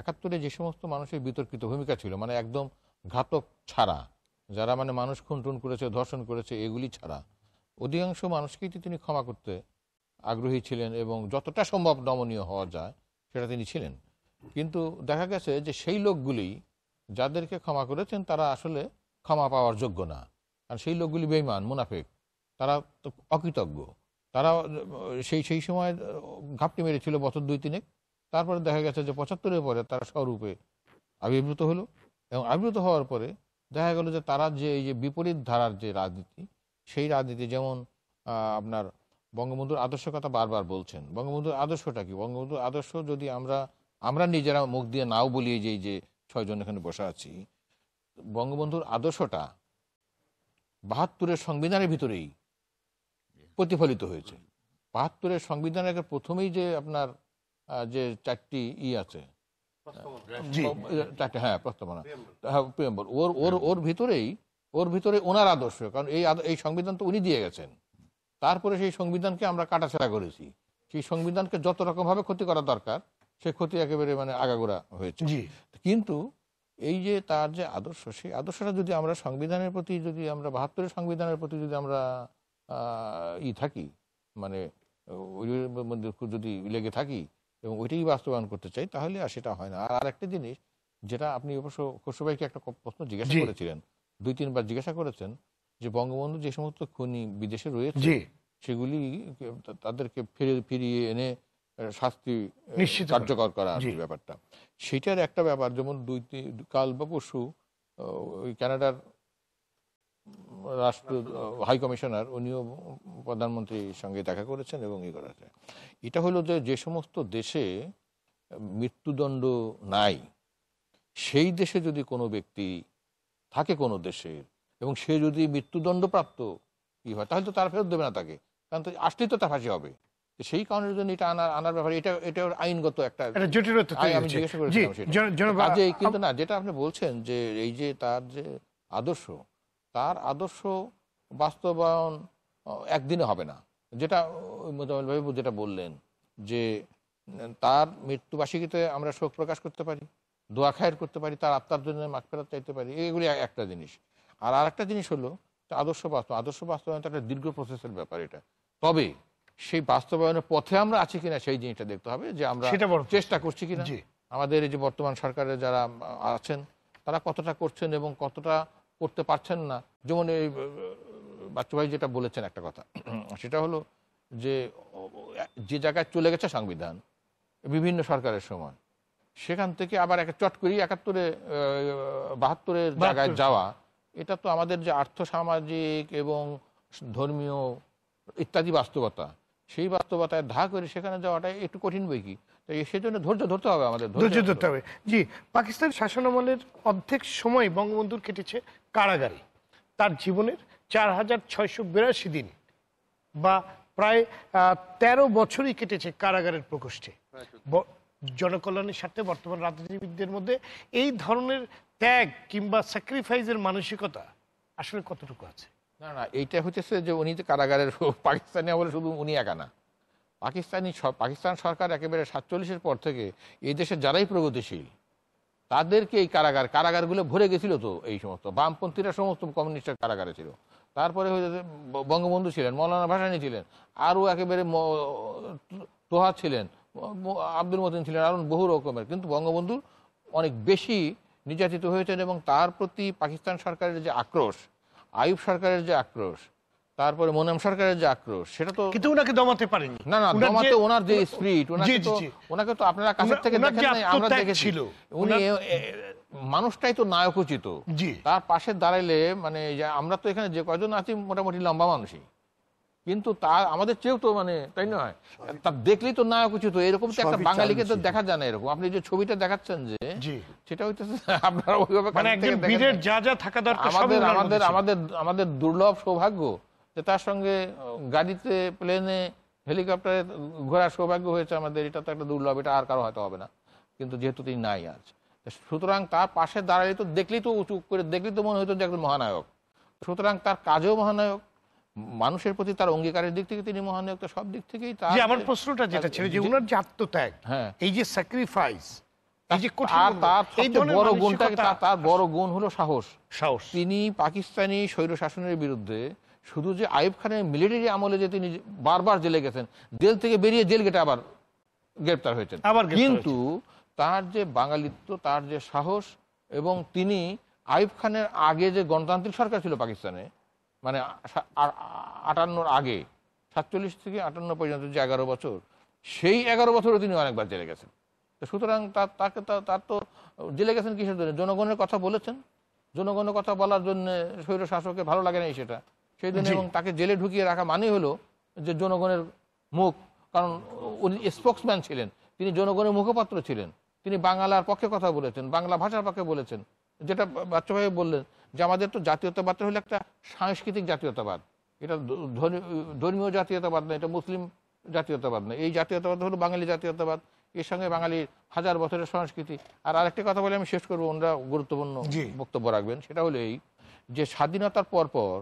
একাত্তরে যে সমস্ত মানুষের বিতর্কিত ভূমিকা ছিল মানে একদম ঘাতক ছাড়া, যারা মানে মানুষ খুন করেছে, ধর্ষণ করেছে, এগুলি ছাড়া, অধিকাংশ মানুষকেই তিনি ক্ষমা করতে আগ্রহী ছিলেন এবং যতটা সম্ভব নমনীয় হওয়া যায়, সেটা তিনি ছিলেন। কিন্তু দেখা গেছে যে সেই লোকগুলি যাদেরকে ক্ষমা করেছেন, তারা আসলে ক্ষমা পাওয়ার যোগ্য না। আর সেই লোকগুলি বেইমান মুনাফেক, তারা তো অকৃতজ্ঞ। তারা সেই সেই সময় ঘাপটি মেরেছিল বছর দুই তিনেক। তারপরে দেখা গেছে যে পঁচাত্তরের পরে তারা স্বরূপে আবির্ভূত হলো এবং আবির্ভূত হওয়ার পরে দেখা গেল যে তারা যে, এই যে বিপরীত ধারার যে রাজনীতি, সেই রাজনীতি যেমন আপনার বঙ্গবন্ধুর আদর্শ কথা বারবার বলছেন। বঙ্গবন্ধুর আদর্শটা কি? বঙ্গবন্ধুর আদর্শ যদি আমরা আমরা নিজেরা মুখ দিয়ে নাও বলি এই যে এই যে ছয়জন এখানে বসে আছি, বঙ্গবন্ধুর আদর্শটা বাহাত্তরের সংবিধানের ভিতরেই প্রতিফলিত হয়েছে। বাহাত্তরের সংবিধানের প্রথমেই যে আপনার যে চারটি ই আছে চারটে হ্যাঁ প্রস্তাবনা হ্যাঁ প্রিয়াম্বল। ওর ওর ওর ভিতরেই ওর ভিতরে ওনার আদর্শ কারণ এই এই সংবিধান তো উনি দিয়ে গেছেন। তারপরে সেই সংবিধানকে আমরা কাটাছেড়া করেছি। সেই সংবিধানকে যত রকমভাবে ক্ষতি করা দরকার সে ক্ষতি একেবারে মানে আগাগোড়া হয়েছে। কিন্তু এই যে তার যে আদর্শ সেই আদর্শটা যদি আমরা সংবিধানের প্রতি যদি আমরা বাহাত্তরের সংবিধানের প্রতি যদি আমরা ই থাকি। মানে মধ্যে যদি লেগে থাকি এবং ওইটাই বাস্তবায়ন করতে চাই তাহলে আর সেটা হয় না। আর আরেকটা জিনিস যেটা আপনি অবশ্য খসরুভাইকে একটা প্রশ্ন জিজ্ঞাসা করেছিলেন দুই তিনবার জিজ্ঞাসা করেছেন যে বঙ্গবন্ধু যে সমস্ত খুনি বিদেশে রয়েছে সেগুলি তাদেরকে ফিরে ফিরিয়ে এনে শাস্তি নিশ্চিত কার্যকর করা ব্যাপারটা। সেটার একটা ব্যাপার যেমন দুই কাল বা পরশু ওই কানাডার রাষ্ট্র হাই কমিশনার উনিও প্রধানমন্ত্রীর সঙ্গে দেখা করেছেন এবং ই করেছে এটা হলো যে যে সমস্ত দেশে মৃত্যুদণ্ড নাই সেই দেশে যদি কোনো ব্যক্তি থাকে কোনো দেশের এবং সে যদি মৃত্যুদণ্ডপ্রাপ্ত ই হয় তাহলে তো তার ফেরত দেবে না তাকে কারণ তো আসলেই তো তার ফাঁসি হবে। সেই কারণের জন্য এটা আনার আনার ব্যাপারে এটা এটা আইনগত একটা একটা জটিলতা আমি জিজ্ঞাসা করেছিলাম সেটা। কিন্তু না যেটা আপনি বলছেন যে এই যে তার যে আদর্শ তার আদর্শ বাস্তবায়ন একদিনে হবে না। যেটা ভাই যেটা বললেন যে তার মৃত্যুবার্ষিকীতে আমরা শোক প্রকাশ করতে পারি দোয়া খায়ের করতে পারি তার আত্মার জন্য মাখ ফেরত চাইতে পারি এগুলি একটা জিনিস। আর আরেকটা জিনিস হলো আদর্শ বাস্তব আদর্শ বাস্তবায়ন তো একটা দীর্ঘ প্রসেসের ব্যাপার এটা। তবে সেই বাস্তবায়নের পথে আমরা আছি কিনা সেই জিনিসটা দেখতে হবে যে আমরা চেষ্টা করছি কিনা। আমাদের এই যে বর্তমান সরকারের যারা আছেন তারা কতটা করছেন এবং কতটা করতে পারছেন না। যেমন এই বাচ্চু ভাই যেটা বলেছেন একটা কথা। সেটা হলো যে যে জায়গায় চলে গেছে সংবিধান বিভিন্ন সরকারের সময় সেখান থেকে আবার একটা চট করি একাত্তরে বাহাত্তরের জায়গায় যাওয়া এটা তো আমাদের যে আর্থ সামাজিক এবং ধর্মীয় ইত্যাদি বাস্তবতা সেই বাস্তবতায় ধা করে সেখানে যাওয়াটা একটু কঠিন বই কি? তাই সেজন্য ধৈর্য ধরতে হবে আমাদের ধৈর্য ধরতে হবে। জি পাকিস্তান শাসনামলের অর্ধেক সময় বঙ্গবন্ধুর কেটেছে। কারাগারে। তার জীবনের চার হাজার ছয়শো বিরাশি দিন বা প্রায় আহ, তেরো বছরই কেটেছে কারাগারের প্রকোষ্ঠে। জনকল্যাণের স্বার্থে বর্তমান রাজনীতিবিদদের মধ্যে এই ধরনের ত্যাগ কিংবা স্যাক্রিফাইসের মানসিকতা আসলে কতটুকু আছে? না না এইটা হচ্ছে যে উনি যে কারাগারের পাকিস্তানি আমলে শুধু উনি একা না। পাকিস্তানি পাকিস্তান সরকার একেবারে সাতচল্লিশের পর থেকে এই দেশে যারাই প্রগতিশীল তাদেরকে এই কারাগার, কারাগারগুলো ভরে গেছিল তো এই সমস্ত। বামপন্থীরা সমস্ত কমিউনিস্টের কারাগারে ছিল। তারপরে বঙ্গবন্ধু ছিলেন, মৌলানা ভাসানি ছিলেন, আরও একেবারে তোহা ছিলেন আব্দুল মতিন ছিলেন, আরও বহু রকমের। কিন্তু বঙ্গবন্ধু অনেক বেশি নির্যাতিত হয়েছেন এবং তার প্রতি পাকিস্তান সরকারের যে আক্রোশ আইব সরকারের যে আক্রোশ তারপরে মোনাম সরকারের যে আক্রোশ সেটা তো কিন্তু ওনাকে দমাতে পারেনি না না দমাতে ওনার যে স্পিরিট ওনাকে তো ওনাকে তো আপনারা কাছের থেকে দেখেন নাই আমরা দেখেছি। উনি মানুষটাই তো নায়কোচিত। জি। তার পাশে দাঁড়াইলে মানে আমরা তো এখানে যে কয়জন আছি মোটামুটি লম্বা মানুষই। কিন্তু তার আমাদের চেয়েও তো মানে তাই নয় তার দেখলেই তো নায়ক উচিত এরকম তো একটা বাঙালিকে তো দেখা যায় না এরকম। আপনি যে ছবিটা দেখাচ্ছেন যে সেটা হইতেছে (laughs) আপনারা ওইভাবে মানে আমাদের আমাদের আমাদের আমাদের দুর্লভ সৌভাগ্য যে তার সঙ্গে গাড়িতে প্লেনে হেলিকপ্টারে ঘোরার সৌভাগ্য হয়েছে আমাদের এটা তো একটা দুর্লভ এটা আর কারও হয়তো হবে না। কিন্তু যেহেতু তিনি নাই আজ। সুতরাং তার পাশে দাঁড়ালে তো দেখলেই তো উঁচু করে দেখলেই তো মনে হতো যে একজন মহানায়ক। সুতরাং তার কাজেও মহানায়ক মানুষের প্রতি তার অঙ্গীকারের দিক থেকে তিনি মহানায়ক তো সব দিক থেকেই তার আমার প্রশ্নটা যেটা ছিল যে উনার যে আত্মত্যাগ হ্যাঁ। এই যে স্যাক্রিফাইস বড় গুণটা তার বড় গুণ হলো সাহস। সাহস। তিনি পাকিস্তানি স্বৈর শাসনের বিরুদ্ধে শুধু যে আইব খানের মিলিটারি আমলে যে তিনি বারবার জেলে গেছেন জেল থেকে বেরিয়ে জেল গেটে আবার গ্রেপ্তার হয়েছেন। আবার কিন্তু তার যে বাঙালিত্ব তার যে সাহস এবং তিনি আইব খানের আগে যে গণতান্ত্রিক সরকার ছিল পাকিস্তানে মানে আটান্নর আগে সাতচল্লিশ থেকে আটান্ন পর্যন্ত যে এগারো বছর সেই এগারো বছরও তিনি অনেকবার জেলে গেছেন। তো সুতরাং তার তাকে তা- তার তো জেলে গেছেন কিসের জন্য? জনগণের কথা বলেছেন। জনগণের কথা বলার জন্য স্বৈর শাসকের ভালো লাগে নাই সেটা। সেই জন্য এবং তাকে জেলে ঢুকিয়ে রাখা মানে হলো যে জনগণের মুখ কারণ উনি স্পোক্সম্যান ছিলেন তিনি জনগণের মুখপাত্র ছিলেন তিনি বাংলার পক্ষে কথা বলেছেন বাংলা ভাষার পক্ষে বলেছেন। যেটা বাচ্চা ভাই বললেন যে আমাদের তো জাতীয়তাবাদটা হলো একটা সাংস্কৃতিক জাতীয়তাবাদ। এটা ধর্মীয় জাতীয়তাবাদ না এটা মুসলিম জাতীয়তাবাদ না। এই জাতীয়তাবাদ হলো বাঙালি জাতীয়তাবাদ এর সঙ্গে বাঙালির হাজার বছরের সংস্কৃতি। আর আরেকটি কথা বলে আমি শেষ করব ওনারা গুরুত্বপূর্ণ বক্তব্য রাখবেন সেটা হলো এই যে স্বাধীনতার পর পর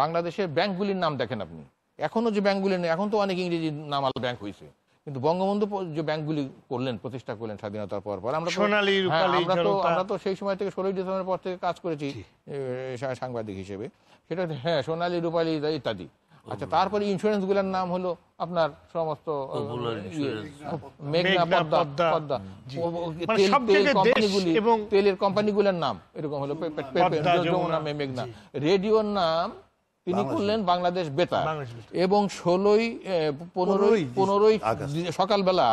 বাংলাদেশের ব্যাংকগুলির নাম দেখেন আপনি। এখনও যে ব্যাংকগুলি নেই এখন তো অনেক ইংরেজি নামাল ব্যাংক হয়েছে কিন্তু বঙ্গবন্ধু যে ব্যাংকগুলি করলেন প্রতিষ্ঠা করলেন স্বাধীনতার পর পর আমরা হ্যাঁ, রূপালী, আমরা তো আমরা তো সেই সময় থেকে ষোলোই ডিসেম্বরের পর থেকে কাজ করেছি সাংবাদিক হিসেবে। সেটা হ্যাঁ সোনালী রূপালী ইত্যাদি। আচ্ছা তারপরে ইন্স্যুরেন্সগুলোর নাম হলো আপনার সমস্ত তেলের কোম্পানিগুলোর নাম এরকম হলো। মেঘনা। রেডিওর নাম তিনি করলেন বাংলাদেশ বেতার। এবং ষোলোই পনেরোই পনেরোই সকালবেলা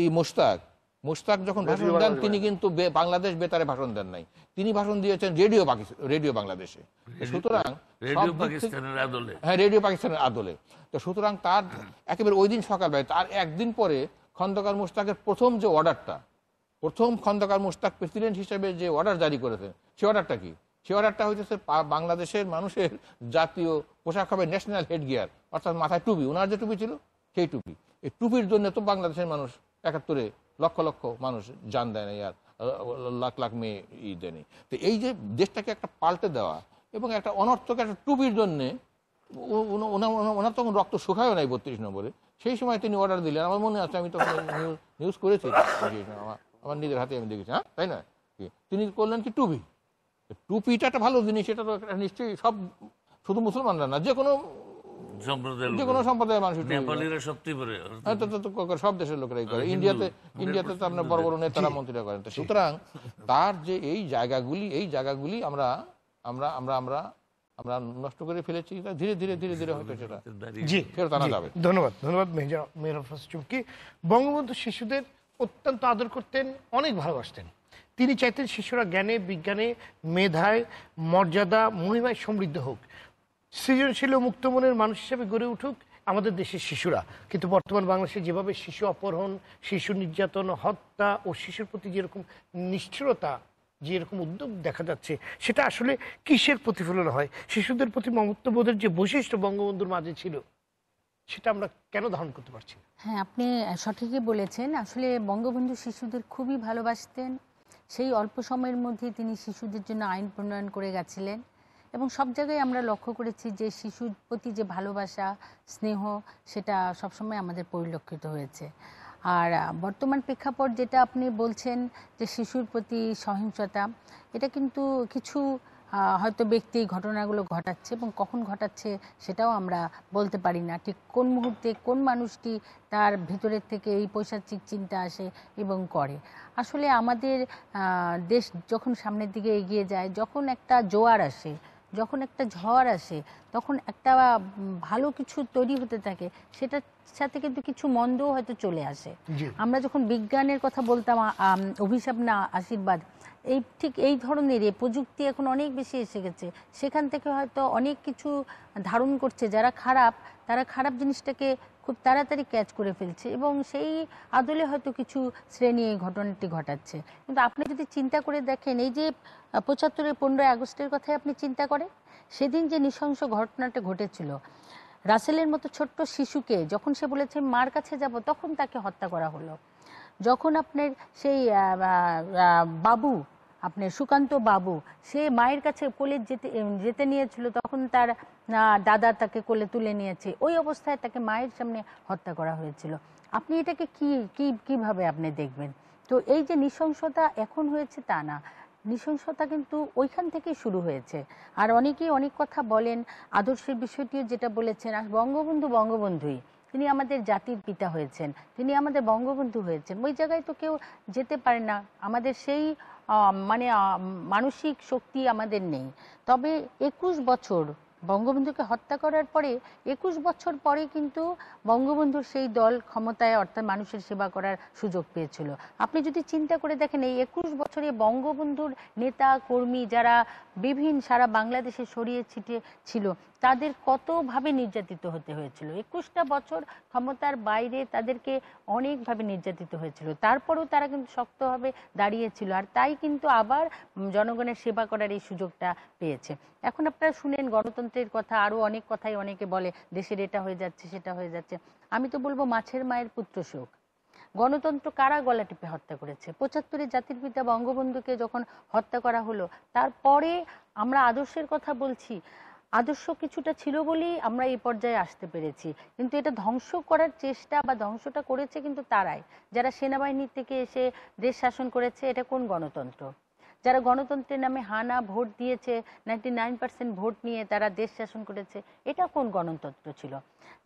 এই মুশতাক মুশতাক যখন ভাষণ দেন তিনি কিন্তু বাংলাদেশ বেতারে ভাষণ দেন নাই। তিনি ভাষণ দিয়েছেন রেডিও রেডিও বাংলাদেশে। সুতরাং হ্যাঁ রেডিও পাকিস্তানের আদলে। তো সুতরাং তার একেবারে ওই দিন সকালবেলায় তার একদিন পরে খন্দকার মুশতাকের প্রথম যে অর্ডারটা প্রথম খন্দকার মুশতাক প্রেসিডেন্ট হিসেবে যে অর্ডার জারি করেছেন সে অর্ডারটা কি? সে অর্ডারটা হইতেছে বাংলাদেশের মানুষের জাতীয় পোশাক হবে ন্যাশনাল হেড গিয়ার অর্থাৎ মাথায় টুপি। ওনার যে টুপি ছিল, সেই টুপি। এই টুপির জন্য তো বাংলাদেশের মানুষ একাত্তরে লক্ষ লক্ষ মানুষ জান দেয় না আর লাখ লাখ মেয়ে ই দেয়নি তো এই যে দেশটাকে একটা পাল্টে দেওয়া এবং একটা অনর্থক একটা টুপির জন্যে ওনার তখন রক্ত শুকায়ও নাই বত্রিশ নম্বরে। সেই সময় তিনি অর্ডার দিলেন। আমার মনে আছে, আমি তখন নিউজ নিউজ করেছি। আমার নিজের হাতে আমি দেখেছি হ্যাঁ? তাই না তিনি করলেন কি? টুপি। টুপিটা একটা ভালো জিনিস এটা তো নিশ্চয়ই সব শুধু মুসলমানরা না যে কোনো সম্প্রদায়ের যে কোনো সম্প্রদায়ের মানুষ টুপি পরে। নেপালিরা সবচেয়ে পরে তো- তো- তো করে, সব দেশের লোকেরাই করে। ইন্ডিয়াতে ইন্ডিয়াতে তো আপনার বড় বড় নেতারা মন্ত্রীরা করেন। তো সুতরাং তার যে এই জায়গাগুলি এই জায়গাগুলি আমরা আমরা আমরা আমরা আমরা নষ্ট করে ফেলেছি ধীরে ধীরে ধীরে ধীরে হয়তো সেটা জি ফেরত আনা যাবে। ধন্যবাদ ধন্যবাদ চুমকি। বঙ্গবন্ধু শিশুদের অত্যন্ত আদর করতেন অনেক ভালোবাসতেন। তিনি চাইতেন শিশুরা জ্ঞানে, বিজ্ঞানে, মেধায়, মর্যাদা, মহিমায় সমৃদ্ধ হোক। সৃজনশীল ও মুক্ত মনের মানুষ হিসেবে গড়ে উঠুক আমাদের দেশের শিশুরা। কিন্তু বর্তমান বাংলাদেশে যেভাবে শিশু অপহরণ, শিশু নির্যাতন, হত্যা ও শিশুর প্রতি যেরকম নিষ্ঠুরতা, যেরকম উদ্যোগ দেখা যাচ্ছে, সেটা আসলে কিসের প্রতিফলন হয়? শিশুদের প্রতি মমত্ববোধের যে বৈশিষ্ট্য বঙ্গবন্ধুর মাঝে ছিল, সেটা আমরা কেন ধারণ করতে পারছি হ্যাঁ আপনি সঠিকই বলেছেন। আসলে বঙ্গবন্ধু শিশুদের খুবই ভালোবাসতেন সেই অল্প সময়ের মধ্যে তিনি শিশুদের জন্য আইন প্রণয়ন করে গেছিলেন। এবং সব জায়গায় আমরা লক্ষ্য করেছি যে শিশুর প্রতি যে ভালোবাসা, স্নেহ, সেটা সবসময় আমাদের পরিলক্ষিত হয়েছে। আর বর্তমান প্রেক্ষাপট যেটা আপনি বলছেন যে শিশুর প্রতি সহিংসতা, এটা কিন্তু কিছু হয়তো ব্যক্তি এই ঘটনাগুলো ঘটাচ্ছে এবং কখন ঘটাচ্ছে সেটাও আমরা বলতে পারি না। ঠিক কোন মুহূর্তে কোন মানুষটি তার ভিতরের থেকে এই পৈশাচিক চিন্তা আসে এবং করে? আসলে আমাদের দেশ যখন সামনের দিকে এগিয়ে যায় যখন একটা জোয়ার আসে যখন একটা ঝড় আসে তখন একটা ভালো কিছু তৈরি হতে থাকে সেটার সাথে কিন্তু কিছু মন্দও হয়তো চলে আসে। আমরা যখন বিজ্ঞানের কথা বলতাম অভিশাপ না আশীর্বাদ এই ঠিক এই ধরনের প্রযুক্তি এখন অনেক বেশি এসে গেছে। সেখান থেকে হয়তো অনেক কিছু ধারণ করছে, যারা খারাপ, তারা খারাপ জিনিসটাকে খুব তাড়াতাড়ি ক্যাচ করে ফেলছে এবং সেই আদলে হয়তো কিছু শ্রেণি এই ঘটনাটি ঘটাচ্ছে। কিন্তু আপনি যদি চিন্তা করে দেখেন, এই যে পঁচাত্তরের পনেরোই আগস্টের কথাই আপনি চিন্তা করেন? সেদিন যে নৃশংস ঘটনাটা ঘটেছিল, রাসেলের মতো ছোট্ট শিশুকে যখন সে বলেছে, মার কাছে যাব, তখন তাকে হত্যা করা হলো। যখন আপনার সেই বাবু আপনার সুকান্ত বাবু, সে মায়ের কাছে কোলে যেতে যেতে নিয়েছিল, তখন তার দাদা তাকে কোলে তুলে নিয়েছে। ওই অবস্থায় তাকে মায়ের সামনে হত্যা করা হয়েছিল। আপনি এটাকে কি কি, কীভাবে আপনি দেখবেন? তো এই যে নৃশংসতা এখন হয়েছে তা না। নৃশংসতা কিন্তু ওইখান থেকেই শুরু হয়েছে। আর অনেকেই অনেক কথা বলেন আদর্শের বিষয়টিও যেটা বলেছেন, আর বঙ্গবন্ধু বঙ্গবন্ধুই। তিনি আমাদের জাতির পিতা হয়েছেন, তিনি আমাদের বঙ্গবন্ধু হয়েছেন। ওই জায়গায় তো কেউ যেতে পারে না। আমাদের সেই মানে মানসিক শক্তি আমাদের নেই। তবে একুশ বছর বঙ্গবন্ধুকে হত্যা করার পরে একুশ বছর পরে কিন্তু বঙ্গবন্ধুর সেই দল ক্ষমতায়, অর্থাৎ মানুষের সেবা করার সুযোগ পেয়েছিল। আপনি যদি চিন্তা করে দেখেন, এই একুশ বছরে বঙ্গবন্ধুর নেতা, কর্মী যারা বিভিন্ন সারা বাংলাদেশে ছড়িয়ে ছিটিয়ে ছিল, তাদের কতভাবে নির্যাতিত হতে হয়েছিল? একুশটা বছর ক্ষমতার বাইরে তাদেরকে অনেকভাবে নির্যাতিত হয়েছিল। তারপরেও তারা কিন্তু শক্তভাবে দাঁড়িয়েছিল আর তাই কিন্তু আবার জনগণের সেবা করার এই সুযোগটা পেয়েছে। এখন আপনারা শুনেন গণতন্ত্রের কথা আরও অনেক কথাই অনেকে বলে, দেশের এটা হয়ে যাচ্ছে, সেটা হয়ে যাচ্ছে। আমি তো বলব মাছের মায়ের পুত্র শোক। গণতন্ত্র কারা গলা টিপে হত্যা করেছে? পঁচাত্তরে জাতির পিতা বঙ্গবন্ধুকে যখন হত্যা করা হলো, তারপরে আমরা আদর্শের কথা বলছি। আদর্শ কিছুটা ছিল বলেই আমরা এই পর্যায়ে আসতে পেরেছি। কিন্তু এটা ধ্বংস করার চেষ্টা বা ধ্বংসটা করেছে কিন্তু তারাই। যারা সেনাবাহিনী থেকে এসে দেশ শাসন করেছে, এটা কোন গণতন্ত্র? যারা গণতন্ত্রের নামে হানা, ভোট দিয়েছে নাইনটি ভোট নিয়ে তারা দেশ শাসন করেছে, এটা কোন গণতন্ত্র ছিল?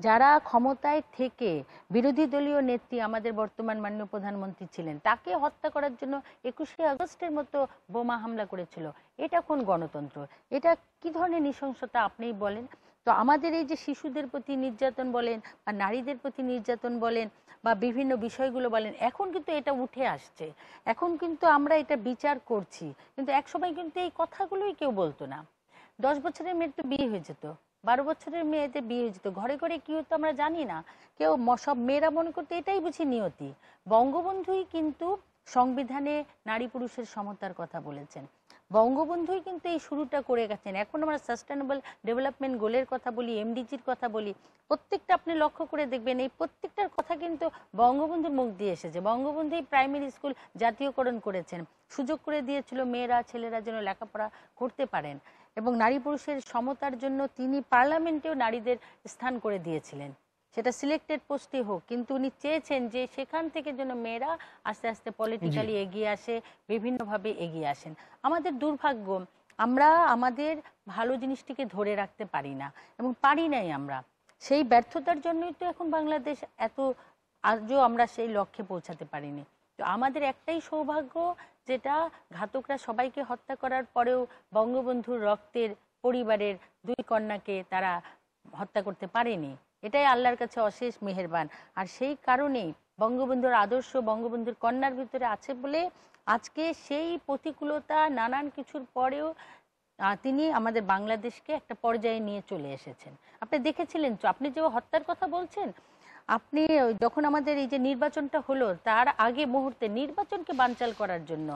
যারা ক্ষমতায় থেকে বিরোধী দলীয় নেত্রী আমাদের বর্তমান মাননীয় প্রধানমন্ত্রী ছিলেন, তাকে হত্যা করার জন্য একুশে আগস্টের মতো বোমা হামলা করেছিল, এটা কোন গণতন্ত্র? এটা কি ধরনের নৃশংসতা আপনিই বলেন? তো আমাদের এই যে শিশুদের প্রতি নির্যাতন বলেন বা নারীদের প্রতি নির্যাতন বলেন বা বিভিন্ন বিষয়গুলো বলেন, এখন কিন্তু এটা উঠে আসছে। এখন কিন্তু আমরা এটা বিচার করছি। কিন্তু একসময় কিন্তু এই কথাগুলোই কেউ বলতো না। দশ বছরের মেয়ের তো বিয়ে হয়ে যেত। বারো বছরের মেয়েদের বিয়ে হয়ে যেত। ঘরে ঘরে কি হতো আমরা জানি না। কেউ সব মেয়েরা মনে করতো এটাই বুঝি নিয়তি। বঙ্গবন্ধুই কিন্তু সংবিধানে নারী পুরুষের সমতার কথা বলেছেন। বঙ্গবন্ধুই কিন্তু এই শুরুটা করে গেছেন। এখন আমরা সাস্টেনেবল ডেভেলপমেন্ট গোলের কথা বলি এমডিজির কথা বলি, প্রত্যেকটা আপনি লক্ষ্য করে দেখবেন, এই প্রত্যেকটার কথা কিন্তু বঙ্গবন্ধুর মুখ দিয়ে এসেছে। বঙ্গবন্ধুই প্রাইমারি স্কুল জাতীয়করণ করেছেন। সুযোগ করে দিয়েছিল মেয়েরা, ছেলেরা যেন লেখাপড়া করতে পারেন। এবং নারী পুরুষের সমতার জন্য তিনি পার্লামেন্টেও নারীদের স্থান করে দিয়েছিলেন। সেটা সিলেক্টেড পোস্টে হোক কিন্তু উনি চেয়েছেন যে সেখান থেকে যেন মেয়েরা আস্তে আস্তে পলিটিক্যালি এগিয়ে আসে বিভিন্নভাবে এগিয়ে আসেন। আমাদের দুর্ভাগ্য আমরা আমাদের ভালো জিনিসটিকে ধরে রাখতে পারি না এবং পারি নাই আমরা। সেই ব্যর্থতার জন্যই তো এখন বাংলাদেশ এত আজও আমরা সেই লক্ষ্যে পৌঁছাতে পারিনি। তো আমাদের একটাই সৌভাগ্য যেটা ঘাতকরা সবাইকে হত্যা করার পরেও বঙ্গবন্ধুর রক্তের পরিবারের দুই কন্যাকে তারা হত্যা করতে পারেনি। এটাই আল্লাহর কাছে অশেষ মেহেরবান। আর সেই কারণেই বঙ্গবন্ধুর আদর্শ, বঙ্গবন্ধুর কন্যার ভিতরে আছে বলে আজকে সেই প্রতিকূলতা, নানান কিছুর পরেও তিনি আমাদের বাংলাদেশকে একটা পর্যায়ে নিয়ে চলে এসেছেন। আপনি দেখেছিলেন তো আপনি যে হত্যার কথা বলছেন, আপনি যখন আমাদের এই যে নির্বাচনটা হলো, তার আগে মুহূর্তে নির্বাচনকে বানচাল করার জন্য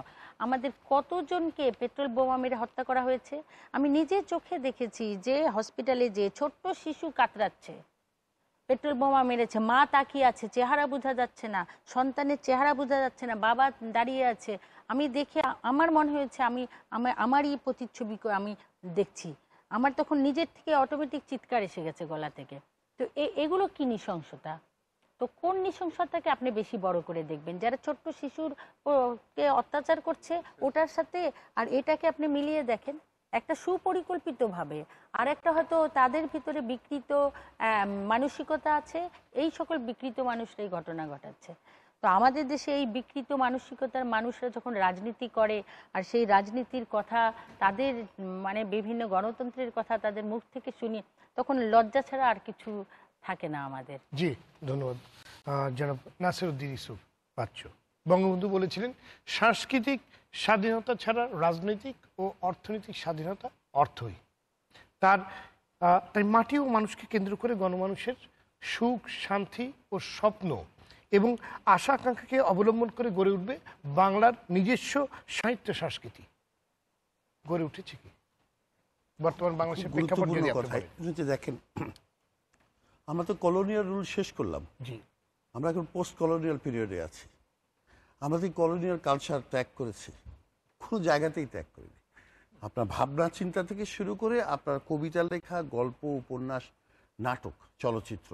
আমাদের কতজনকে পেট্রোল বোমা মেরে হত্যা করা হয়েছে? আমি নিজে চোখে দেখেছি যে হসপিটালে যে ছোট্ট শিশু কাতরাচ্ছে পেট্রোল বোমা মেরেছে, মা তাকিয়ে আছে, চেহারা বোঝা যাচ্ছে না, সন্তানের চেহারা বোঝা যাচ্ছে না, বাবা দাঁড়িয়ে আছে। আমি দেখে, আমার মনে হয়েছে আমি আমার আমারই প্রতিচ্ছবি আমি দেখছি। আমার তখন নিজের থেকে অটোমেটিক চিৎকার এসে গেছে গলা থেকে। তো এগুলো কি নৃশংসতা? তো কোন নৃশংসতাকে আপনি বেশি বড় করে দেখবেন? যারা ছোট্ট শিশুর কে অত্যাচার করছে, ওটার সাথে আর এটাকে আপনি মিলিয়ে দেখেন? একটা সুপরিকল্পিত ভাবে আর একটা হয়তো তাদের ভিতরে বিকৃত মানসিকতা আছে, এই সকল বিকৃত মানুষরাই ঘটনা ঘটাচ্ছে। তো আমাদের দেশে এই বিকৃত মানসিকতার মানুষরা যখন রাজনীতি করে, আর সেই রাজনীতির কথা তাদের মানে বিভিন্ন গণতন্ত্রের কথা তাদের মুখ থেকে শুনি, তখন লজ্জা ছাড়া আর কিছু থাকে না আমাদের। জি, ধন্যবাদ। জনাব নাসিরুদ্দিন ইসুফ পাচ্ছ। বঙ্গবন্ধু বলেছিলেন, সাংস্কৃতিক স্বাধীনতা ছাড়া রাজনৈতিক ও অর্থনৈতিক স্বাধীনতা অর্থই তার তাই মাটি ও মানুষকে কেন্দ্র করে গণমানুষের সুখ শান্তি ও স্বপ্ন এবং আশা আকাঙ্ক্ষাকে অবলম্বন করে গড়ে উঠবে বাংলার নিজস্ব সাহিত্য সংস্কৃতি। গড়ে উঠেছে কি? বর্তমান বাংলাদেশের প্রেক্ষাপট যদি। দেখেন আমরা তো কলোনিয়াল রুল শেষ করলাম। জি। আমরা এখন পোস্ট কলোনিয়াল পিরিয়ডে আছি। আমরা কলোনিয়াল কালচার ত্যাগ করেছি। কোনো জায়গাতেই ত্যাগ করিনি। আপনার ভাবনা চিন্তা থেকে শুরু করে আপনার কবিতা লেখা, গল্প, উপন্যাস, নাটক, চলচ্চিত্র,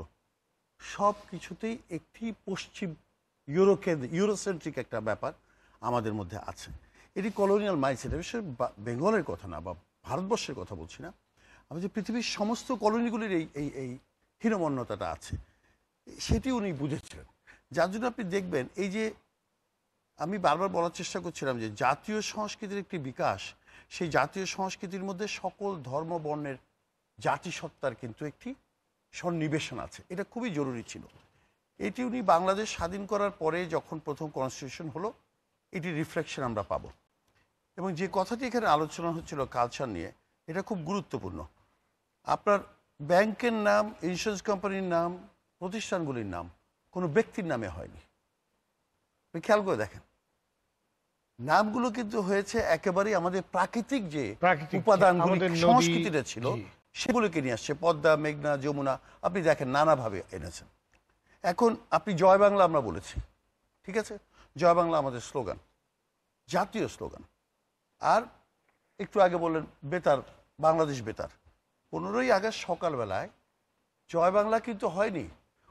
সব কিছুতেই একটি পশ্চিম ইউরোকে ইউরোসেন্ট্রিক একটা ব্যাপার আমাদের মধ্যে আছে। এটি কলোনিয়াল মাইন্ডসেট বিশেষ বেঙ্গলের কথা না, বা ভারতবর্ষের কথা বলছি না। আমি যে পৃথিবীর সমস্ত কলোনিগুলির এই এই এই হীনমন্যতাটা আছে, সেটি উনি বুঝেছিলেন। যার জন্য আপনি দেখবেন এই যে আমি বারবার বলার চেষ্টা করছিলাম যে জাতীয় সংস্কৃতির একটি বিকাশ, সেই জাতীয় সংস্কৃতির মধ্যে সকল ধর্ম বর্ণের জাতিসত্তার কিন্তু একটি সন্নিবেশন আছে। এটা খুবই জরুরি ছিল। এটি উনি বাংলাদেশ স্বাধীন করার পরে যখন প্রথম কনস্টিটিউশন হলো এটি রিফ্লেকশন আমরা পাবো। এবং যে কথাটি এখানে আলোচনা হচ্ছিল কালচার নিয়ে, এটা খুব গুরুত্বপূর্ণ। আপনার ব্যাংকের নাম ইন্স্যুরেন্স কোম্পানির নাম, প্রতিষ্ঠানগুলির নাম, কোনো ব্যক্তির নামে হয়নি। খেয়াল করে দেখেন। নামগুলো কিন্তু হয়েছে একেবারেই আমাদের প্রাকৃতিক যে উপাদানগুলি সংস্কৃতিটা ছিল। সেগুলোকে নিয়ে আসছে পদ্মা মেঘনা যমুনা আপনি দেখেন নানাভাবে এনেছেন। এখন আপনি জয় বাংলা আমরা বলেছি ঠিক আছে? জয় বাংলা আমাদের স্লোগান জাতীয় স্লোগান। আর একটু আগে বললেন বেতার বাংলাদেশ বেতার। পনেরোই আগস্ট সকালবেলায় জয় বাংলা কিন্তু হয়নি।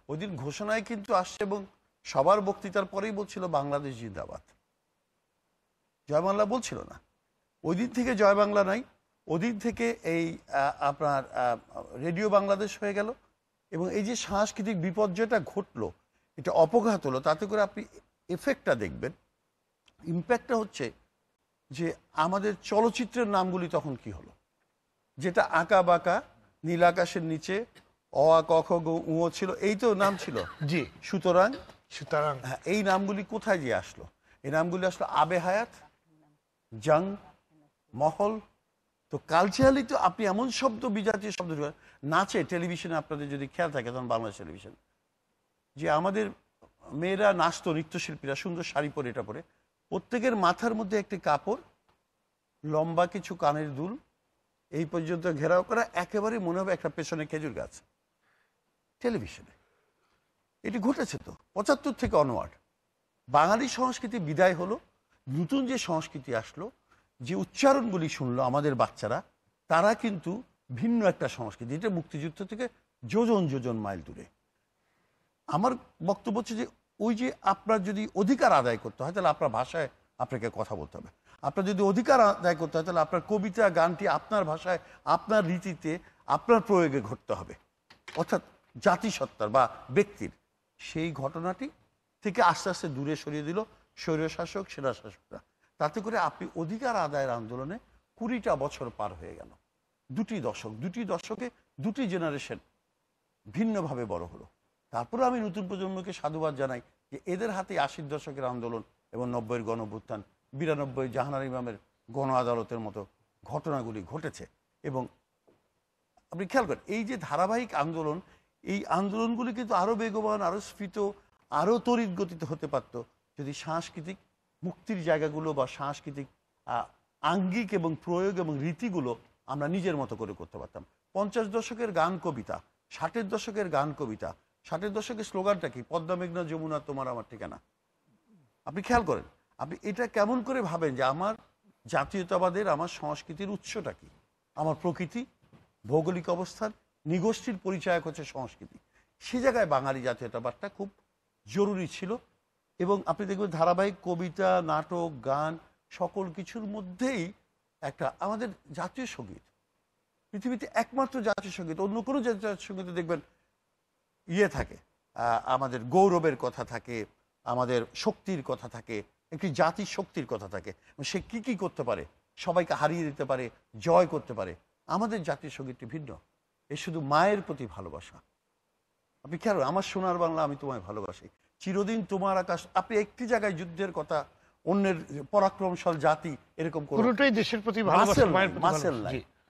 ওই দিন ঘোষণায় কিন্তু আসছে এবং সবার বক্তৃতার পরেই বলছিল বাংলাদেশ জিন্দাবাদ। জয় বাংলা বলছিল না। ওই দিন থেকে জয় বাংলা নাই। ওদিন থেকে এই আপনার রেডিও বাংলাদেশ হয়ে গেল এবং এই যে সাংস্কৃতিক বিপর্যয়টা ঘটলো এটা অপঘাত হলো তাতে করে আপনি এফেক্টটা দেখবেন। ইম্প্যাক্টটা হচ্ছে যে আমাদের চলচ্চিত্রের নামগুলি তখন কি হলো? যেটা আঁকা বাঁকা নীল আকাশের নিচে অ আ ক খ গ উ ছিল এই তো নাম ছিল। জি। সুতরাং সুতরাং হ্যাঁ, এই নামগুলি কোথায় যে আসলো? এই নামগুলি আসলো আবে হায়াত জাং, মহল। তো কালচারালি তো আপনি এমন শব্দ, বিজাতীয় শব্দ নাচে টেলিভিশনে আপনাদের যদি খেয়াল থাকে, তখন বাংলাদেশ টেলিভিশন যে আমাদের মেয়েরা নাচতো, নৃত্যশিল্পীরা, সুন্দর শাড়ি পরে, এটা পরে। প্রত্যেকের মাথার মধ্যে একটি কাপড়, লম্বা কিছু কানের দুল। এই পর্যন্ত ঘেরাও করা, একেবারে মনে হবে একটা পেছনে খেজুর গাছ। টেলিভিশনে এটি ঘটেছে তো, পঁচাত্তর থেকে অনওয়ার্ড বাঙালি সংস্কৃতি বিদায় হলো। নতুন যে সংস্কৃতি আসলো, যে উচ্চারণগুলি শুনলো আমাদের বাচ্চারা, তারা কিন্তু ভিন্ন একটা সংস্কৃতি। এটা মুক্তিযুদ্ধ থেকে যোজন যোজন মাইল দূরে। আমার বক্তব্য হচ্ছে যে, ওই যে আপনার যদি অধিকার আদায় করতে হয়, তাহলে আপনার ভাষায় আপনাকে কথা বলতে হবে। আপনার যদি অধিকার আদায় করতে হয়, তাহলে আপনার কবিতা, গানটি আপনার ভাষায়, আপনার রীতিতে, আপনার প্রয়োগে ঘটতে হবে। অর্থাৎ জাতিসত্তার বা ব্যক্তির সেই ঘটনাটি থেকে আস্তে আস্তে দূরে সরিয়ে দিল। স্বৈরশাসক সেরা শাসকরা তাতে করে আপনি অধিকার আদায়ের আন্দোলনে কুড়িটা বছর পার হয়ে গেল। দুটি দশক, দুটি দশকে দুটি জেনারেশন ভিন্নভাবে বড় হলো। তারপরে আমি নতুন প্রজন্মকে সাধুবাদ জানাই যে এদের হাতে আশির দশকের আন্দোলন এবং নব্বইয়ের গণভ্যুত্থান বিরানব্বই জাহানার ইমামের গণ আদালতের মতো ঘটনাগুলি ঘটেছে। এবং আপনি খেয়াল করেন, এই যে ধারাবাহিক আন্দোলন, এই আন্দোলনগুলি কিন্তু আরও বেগবান, আরও স্ফীত, আরও তড়িৎ গতিতে হতে পারত। যদি সাংস্কৃতিক মুক্তির জায়গাগুলো বা সাংস্কৃতিক আঙ্গিক এবং প্রয়োগ এবং রীতিগুলো আমরা নিজের মতো করে করতে পারতাম। পঞ্চাশ দশকের গান কবিতা, ষাটের দশকের গান কবিতা, ষাটের দশকের স্লোগানটা কি? পদ্মা, মেঘনা, যমুনা, তোমার আমার ঠিকানা। আপনি খেয়াল করেন, আপনি এটা কেমন করে ভাবেন যে আমার জাতীয়তাবাদের, আমার সংস্কৃতির উৎসটা কি? আমার প্রকৃতি, ভৌগোলিক অবস্থান, নিগোষ্ঠীর পরিচয় হচ্ছে সংস্কৃতি। সে জায়গায় বাঙালি জাতীয়তাবাদটা খুব জরুরি ছিল। এবং আপনি দেখবেন ধারাবাহিক কবিতা, নাটক, গান সকল কিছুর মধ্যেই একটা আমাদের জাতীয় সংগীত। পৃথিবীতে একমাত্র জাতীয় সংগীত, অন্য কোনো জাতীয় সঙ্গীতে দেখবেন ইয়ে থাকে আমাদের গৌরবের কথা থাকে, আমাদের শক্তির কথা থাকে, একটি জাতির শক্তির কথা থাকে। সে কি কি করতে পারে? সবাইকে হারিয়ে দিতে পারে, জয় করতে পারে। আমাদের জাতীয় সঙ্গীতটি ভিন্ন। এ শুধু মায়ের প্রতি ভালোবাসা। আপনি খেয়াল আমার সোনার বাংলা আমি তোমায় ভালোবাসি। চিরদিন তোমার আকাশ। আপনি একটি জায়গায় যুদ্ধের কথা অন্যের পরাক্রমশাল জাতি এরকম পুরোটাই দেশের প্রতি মাসেল।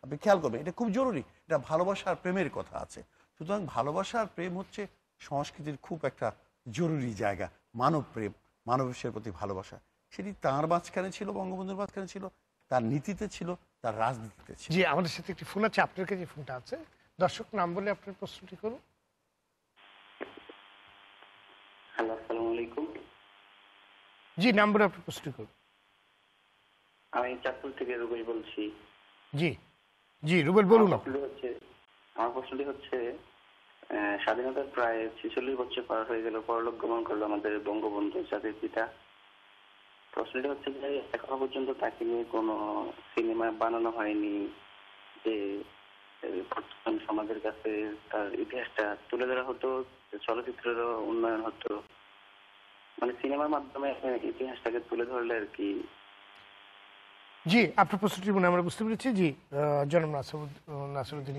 আপনি খেয়াল করবেন এটা খুব জরুরি এটা ভালোবাসা আর প্রেমের কথা আছে। সুতরাং ভালোবাসা আর প্রেম হচ্ছে সংস্কৃতির খুব একটা জরুরি জায়গা মানব প্রেম মানবের প্রতি ভালোবাসা। সেটি তাঁর মাঝখানে ছিল বঙ্গবন্ধুর মাঝখানে ছিল তার নীতিতে ছিল তার রাজনীতিতে ছিল। জি আমাদের সাথে একটি ফোন আছে আপনার কাছে ফোনটা আছে। দর্শক নাম বলে আপনার প্রশ্নটি করুন হ্যালো আসসালামু আলাইকুম জি নাম বলে আপনার প্রশ্নটি করুন আমি চাঁদপুর থেকে রুবেল বলছি। জি জি রুবেল বলুন। হচ্ছে আমার প্রশ্নটি হচ্ছে স্বাধীনতার প্রায় ছেচল্লিশ বছর পার হয়ে গেল পরলোক গমন করল আমাদের বঙ্গবন্ধু জাতির পিতা। প্রশ্নটি হচ্ছে যে এখনও পর্যন্ত তাকে নিয়ে কোনো সিনেমা বানানো হয়নি যে বর্তমান সমাজের কাছে তার ইতিহাসটা তুলে ধরা হতো চলচ্চিত্রেরও উন্নয়ন হতো। মানে সিনেমার মাধ্যমে ইতিহাসটাকে তুলে ধরলে আর কি। জি আপনার প্রশ্নটি মনে আমরা বুঝতে পেরেছি জি জনাব নাসিরুদ্দিন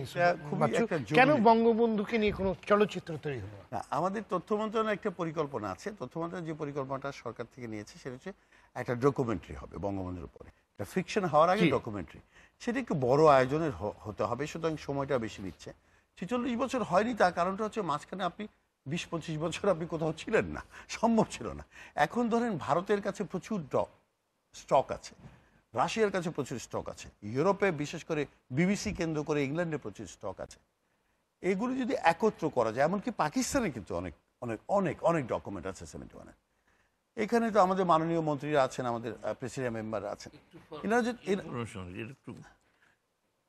কেন বঙ্গবন্ধুকে নিয়ে কোনো চলচ্চিত্র তৈরি হলো? না? আমাদের তথ্য মন্ত্রণালয়ের একটা পরিকল্পনা আছে। তথ্য মন্ত্রণালয় যে পরিকল্পনাটা সরকার থেকে নিয়েছে সেটা হচ্ছে একটা ডকুমেন্টারি হবে বঙ্গবন্ধুর উপরে। এটা ফিকশন হওয়ার আগে। ডকুমেন্টারি সেটা একটু বড় আয়োজনের হতে হবে সুতরাং সময়টা বেশি নিচ্ছে। ছেচল্লিশ বছর হয়নি তার কারণটা হচ্ছে মাঝখানে আপনি বিশ পঁচিশ বছর আপনি কোথাও ছিলেন না সম্ভব ছিল না। এখন ধরেন ভারতের কাছে প্রচুর স্টক আছে রাশিয়ার কাছে প্রচুর স্টক আছে ইউরোপে বিশেষ করে বিবিসি কেন্দ্র করে ইংল্যান্ডে প্রচুর স্টক আছে। এগুলো যদি একত্র করা যায় এমনকি পাকিস্তানে কিন্তু অনেক অনেক অনেক অনেক ডকুমেন্ট আছে সেভেন্টি ওয়ানে এখানে তো আমাদের মাননীয় মন্ত্রীরা আছেন আমাদের প্রেসিডেন্ট মেম্বার আছেন। এনারা যে এরা- একটু।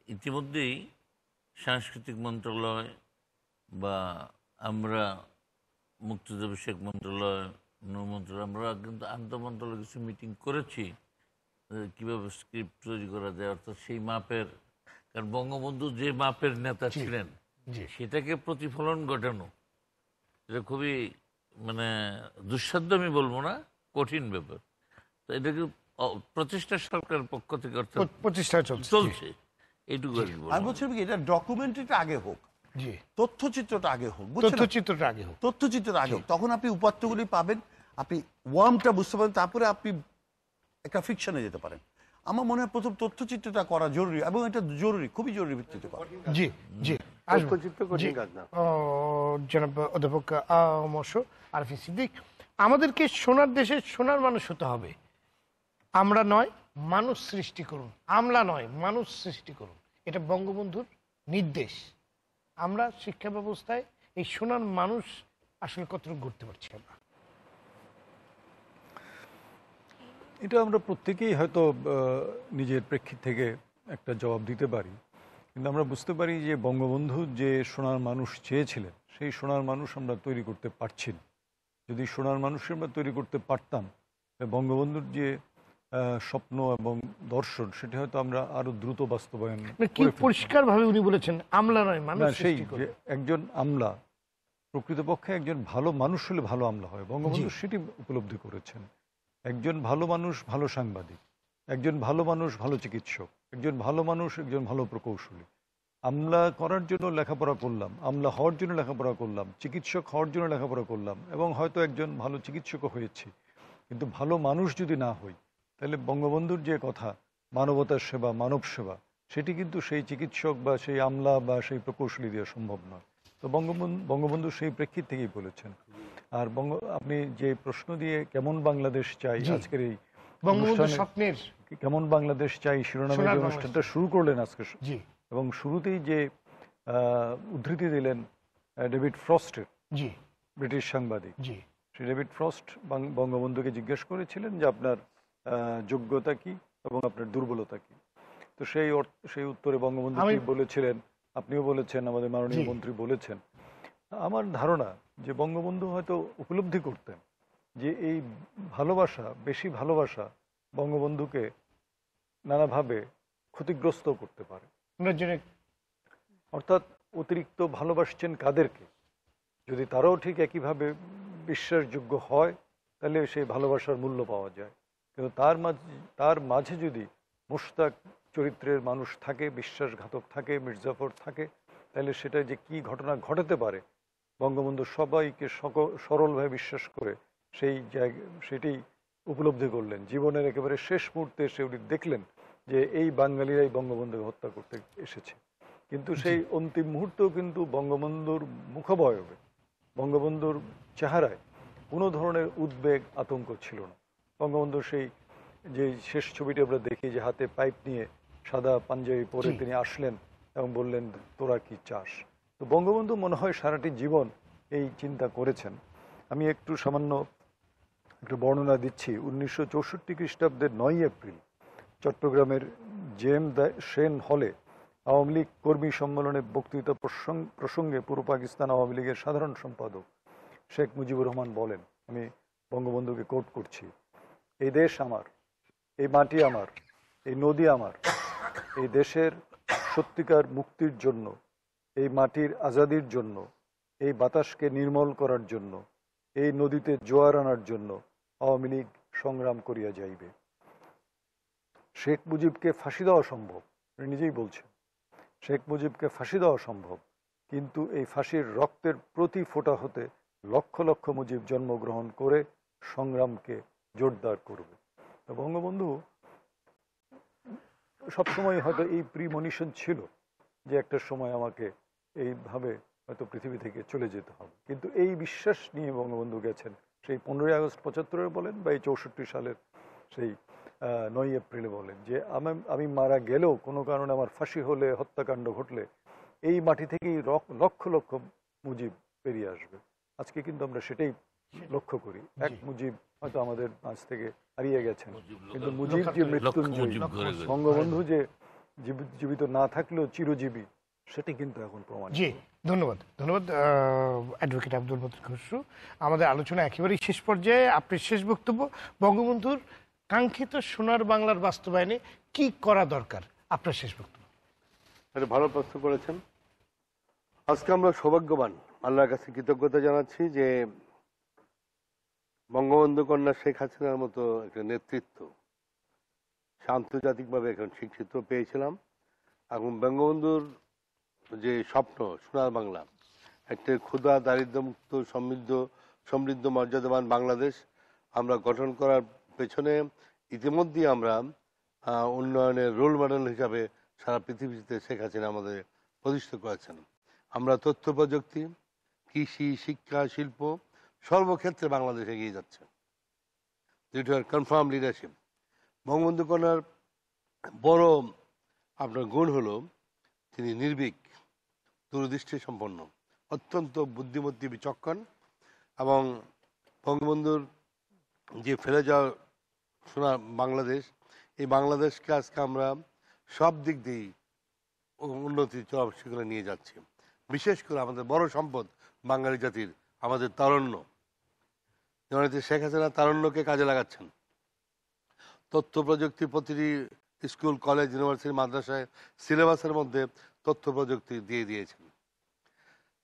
ইতিমধ্যেই সাংস্কৃতিক মন্ত্রণালয় বা আমরা মুক্তিযুদ্ধ বিষয়ক মন্ত্রণালয় নৌ মন্ত্রণালয় আমরা কিন্তু আন্তঃমন্ত্রণালয় কিছু মিটিং করেছি কীভাবে স্ক্রিপ্ট তৈরি করা যায় অর্থাৎ সেই মাপের কারণ বঙ্গবন্ধু যে মাপের নেতা ছিলেন সেটাকে প্রতিফলন ঘটানো এটা খুবই মানে দুঃসাধ্য আমি বলব না কঠিন ব্যাপার। তো এটাকে প্রচেষ্টা সরকারের পক্ষ থেকে অর্থাৎ প্র- প্রতিষ্ঠা চলছে এইটুকু আর আমি বলছিলাম এটা ডকুমেন্টারিটা আগে হোক। জি। তথ্যচিত্রটা আগে হোক তথ্যচিত্রটা আগে হোক। তথ্যচিত্রটা আগে হোক। তখন আপনি উপাত্তগুলি পাবেন আপনি ওয়ার্মটা বুঝতে পারেন তারপরে আপনি একটা ফিকশনে যেতে পারেন। আমার মনে হয় প্রথম তথ্যচিত্রটা করা জরুরি এবং এটা জরুরি খুবই জরুরি ভিত্তিতে করা। জি জি জনাব অধ্যাপক মশ আরফি সিদ্দিক আমাদেরকে সোনার দেশে সোনার মানুষ হতে হবে। আমরা নয় মানুষ সৃষ্টি করুন। আমলা নয় মানুষ সৃষ্টি করুন। এটা বঙ্গবন্ধুর নির্দেশ। আমরা শিক্ষা ব্যবস্থায় এই সোনার মানুষ আসলে কতটুকু করতে পারছি আমরা? এটা আমরা প্রত্যেকেই হয়তো নিজের প্রেক্ষিত থেকে একটা জবাব দিতে পারি। কিন্তু আমরা বুঝতে পারি যে বঙ্গবন্ধু যে সোনার মানুষ চেয়েছিলেন, সেই সোনার মানুষ আমরা তৈরি করতে পারছি না। যদি সোনার মানুষ আমরা তৈরি করতে পারতাম বঙ্গবন্ধুর যে স্বপ্ন এবং দর্শন সেটা হয়তো আমরা আরও দ্রুত বাস্তবায়ন কি পরিষ্কার ভাবে উনি বলেছেন আমলা নয় মানুষ সেই একজন আমলা প্রকৃতপক্ষে একজন ভালো মানুষ হলে ভালো আমলা হয়। বঙ্গবন্ধু সেটি উপলব্ধি করেছেন। একজন ভালো মানুষ ভালো সাংবাদিক। একজন ভালো মানুষ ভালো চিকিৎসক। একজন ভালো মানুষ একজন ভালো প্রকৌশলী। আমলা করার জন্য লেখাপড়া করলাম আমলা হওয়ার জন্য লেখাপড়া করলাম চিকিৎসক হওয়ার জন্য লেখাপড়া করলাম এবং হয়তো একজন ভালো চিকিৎসকও হয়েছি। কিন্তু ভালো মানুষ যদি না হই তাহলে বঙ্গবন্ধুর যে কথা মানবতার সেবা মানব সেবা সেটি কিন্তু সেই চিকিৎসক বা সেই আমলা বা সেই প্রকৌশলী দিয়ে সম্ভব নয়। তো বঙ্গবন্ধু বঙ্গবন্ধু সেই প্রেক্ষিত থেকেই বলেছেন। আর বঙ্গ আপনি যে প্রশ্ন দিয়ে কেমন বাংলাদেশ চাই আজকের এই স্বপ্নের কেমন বাংলাদেশ চাই শিরোনামে যে অনুষ্ঠানটা শুরু করলেন আজকে এবং শুরুতেই যে আহ, উদ্ধৃতি দিলেন ডেভিড ফ্রস্টের জি। ব্রিটিশ সাংবাদিক। ডেভিড ফ্রস্ট বঙ্গবন্ধুকে জিজ্ঞেস করেছিলেন যে আপনার যোগ্যতা কি এবং আপনার দুর্বলতা কি? তো সেই সেই উত্তরে বঙ্গবন্ধু বলেছিলেন আপনিও বলেছেন আমাদের মাননীয় মন্ত্রী বলেছেন। আমার ধারণা যে বঙ্গবন্ধু হয়তো উপলব্ধি করতেন যে এই ভালোবাসা বেশি ভালোবাসা বঙ্গবন্ধুকে নানাভাবে ক্ষতিগ্রস্ত করতে পারে। অর্থাৎ অতিরিক্ত ভালোবাসছেন কাদেরকে? যদি তারাও ঠিক একইভাবে বিশ্বাসযোগ্য হয় তাহলে সেই ভালোবাসার মূল্য পাওয়া যায়। কিন্তু তার মাঝে তার মাঝে যদি মোশতাক চরিত্রের মানুষ থাকে বিশ্বাসঘাতক থাকে মির্জাফর থাকে তাহলে সেটা যে কি ঘটনা ঘটাতে পারে বঙ্গবন্ধু সবাইকে সরলভাবে বিশ্বাস করে সেই জায়গা সেটি উপলব্ধি করলেন। জীবনের একেবারে শেষ মুহূর্তে এসে উনি দেখলেন যে এই বাঙালিরাই বঙ্গবন্ধুকে হত্যা করতে এসেছে। কিন্তু সেই অন্তিম মুহূর্তেও কিন্তু বঙ্গবন্ধুর মুখবয়বে বঙ্গবন্ধুর চেহারায় কোনো ধরনের উদ্বেগ আতঙ্ক ছিল না। বঙ্গবন্ধুর সেই যে শেষ ছবিটি আমরা দেখি যে হাতে পাইপ নিয়ে সাদা পাঞ্জাবি পরে তিনি আসলেন এবং বললেন তোরা কি চাস? তো বঙ্গবন্ধু মনে হয় সারাটি জীবন এই চিন্তা করেছেন। আমি একটু সামান্য একটু বর্ণনা দিচ্ছি। উনিশশো চৌষট্টি খ্রিস্টাব্দের নয় এপ্রিল চট্টগ্রামের জেম সেন হলে আওয়ামী লীগ কর্মী সম্মেলনে বক্তৃতা প্রসঙ্গ- প্রসঙ্গে পূর্ব পাকিস্তান আওয়ামী লীগের সাধারণ সম্পাদক শেখ মুজিবুর রহমান বলেন আমি বঙ্গবন্ধুকে কোট করছি। এই দেশ আমার, এই মাটি আমার, এই নদী আমার, এই দেশের সত্যিকার মুক্তির জন্য, এই মাটির আজাদির জন্য, এই বাতাসকে নির্মল করার জন্য, এই নদীতে জোয়ার আনার জন্য আওয়ামী লীগ সংগ্রাম করিয়া যাইবে। শেখ মুজিবকে ফাঁসি দেওয়া সম্ভব নিজেই বলছেন। শেখ মুজিবকে ফাঁসি দেওয়া সম্ভব, কিন্তু এই ফাঁসির রক্তের প্রতি ফোটা হতে লক্ষ লক্ষ মুজিব জন্মগ্রহণ করে সংগ্রামকে জোরদার করবে। বঙ্গবন্ধু, সবসময় হয়তো এই প্রিমনিশন ছিল যে একটা সময় আমাকে এইভাবে হয়তো পৃথিবী থেকে চলে যেতে হবে। কিন্তু এই বিশ্বাস নিয়ে বঙ্গবন্ধু গেছেন সেই পনেরোই আগস্ট পঁচাত্তরে বলেন বা এই চৌষট্টি সালের সেই নয় এপ্রিলে বলেন যে আমি আমি মারা গেলেও কোনো কারণে আমার ফাঁসি হলে, হত্যাকাণ্ড ঘটলে এই মাটি থেকেই লক্ষ লক্ষ মুজিব বেরিয়ে আসবে। আজকে কিন্তু আমরা সেটাই লক্ষ্য করি। এক মুজিব হয়তো আমাদের মাঝ থেকে হারিয়ে গেছেন। কিন্তু মুজিব যে মৃত্যুঞ্জয়ী। বঙ্গবন্ধু যে জীবিত না থাকলেও চিরজীবী সেটি কিন্তু এখন প্রমাণ জি ধন্যবাদ। ধন্যবাদ অ্যাডভোকেট আব্দুল মতিন খসরু আমাদের আলোচনা একেবারেই শেষ পর্যায়ে। আপনি শেষ বক্তব্য বঙ্গবন্ধুর কাঙ্ক্ষিত সোনার বাংলার বাস্তবায়নে কি করা দরকার? আপনার শেষ বক্তব্য। ভালো প্রশ্ন করেছেন। আজকে আমরা সৌভাগ্যবান আল্লাহর কাছে কৃতজ্ঞতা জানাচ্ছি যে বঙ্গবন্ধু কন্যা শেখ হাসিনার মতো একটা নেতৃত্ব। আন্তর্জাতিকভাবে এখন স্বীকৃত পেয়েছিলাম। এখন বঙ্গবন্ধুর যে স্বপ্ন, সোনার বাংলা, একটা ক্ষুধা, দারিদ্র্যমুক্ত, সমৃদ্ধ সমৃদ্ধ, মর্যাদাবান বাংলাদেশ আমরা গঠন করার পেছনে ইতিমধ্যেই আমরা উন্নয়নের রোল মডেল হিসাবে সারা পৃথিবীতে শেখ হাসিনা আমাদের প্রতিষ্ঠিত করেছেন। আমরা তথ্য প্রযুক্তি, কৃষি, শিক্ষা, শিল্প সর্বক্ষেত্রে বাংলাদেশ এগিয়ে যাচ্ছে। দুটো কনফার্ম লিডারশিপ বঙ্গবন্ধু কন্যার বড় আপনার গুণ হলো, তিনি নির্ভীক দূরদৃষ্টি সম্পন্ন অত্যন্ত বুদ্ধিমতী বিচক্ষণ এবং বঙ্গবন্ধুর যে ফেলে যাওয়া সোনার বাংলাদেশ, এই বাংলাদেশকে আজকে আমরা সব দিক দিয়েই উ- উন্নতির চরম শিখরে নিয়ে যাচ্ছি। বিশেষ করে আমাদের বড় সম্পদ বাঙালি জাতির আমাদের তারণ্য। যেমন শেখ হাসিনা তারণ্যকে কাজে লাগাচ্ছেন। তথ্য প্রযুক্তি প্রতিটি স্কুল কলেজ ইউনিভার্সিটি মাদ্রাসায় সিলেবাসের মধ্যে তথ্য প্রযুক্তি দিয়ে দিয়েছেন।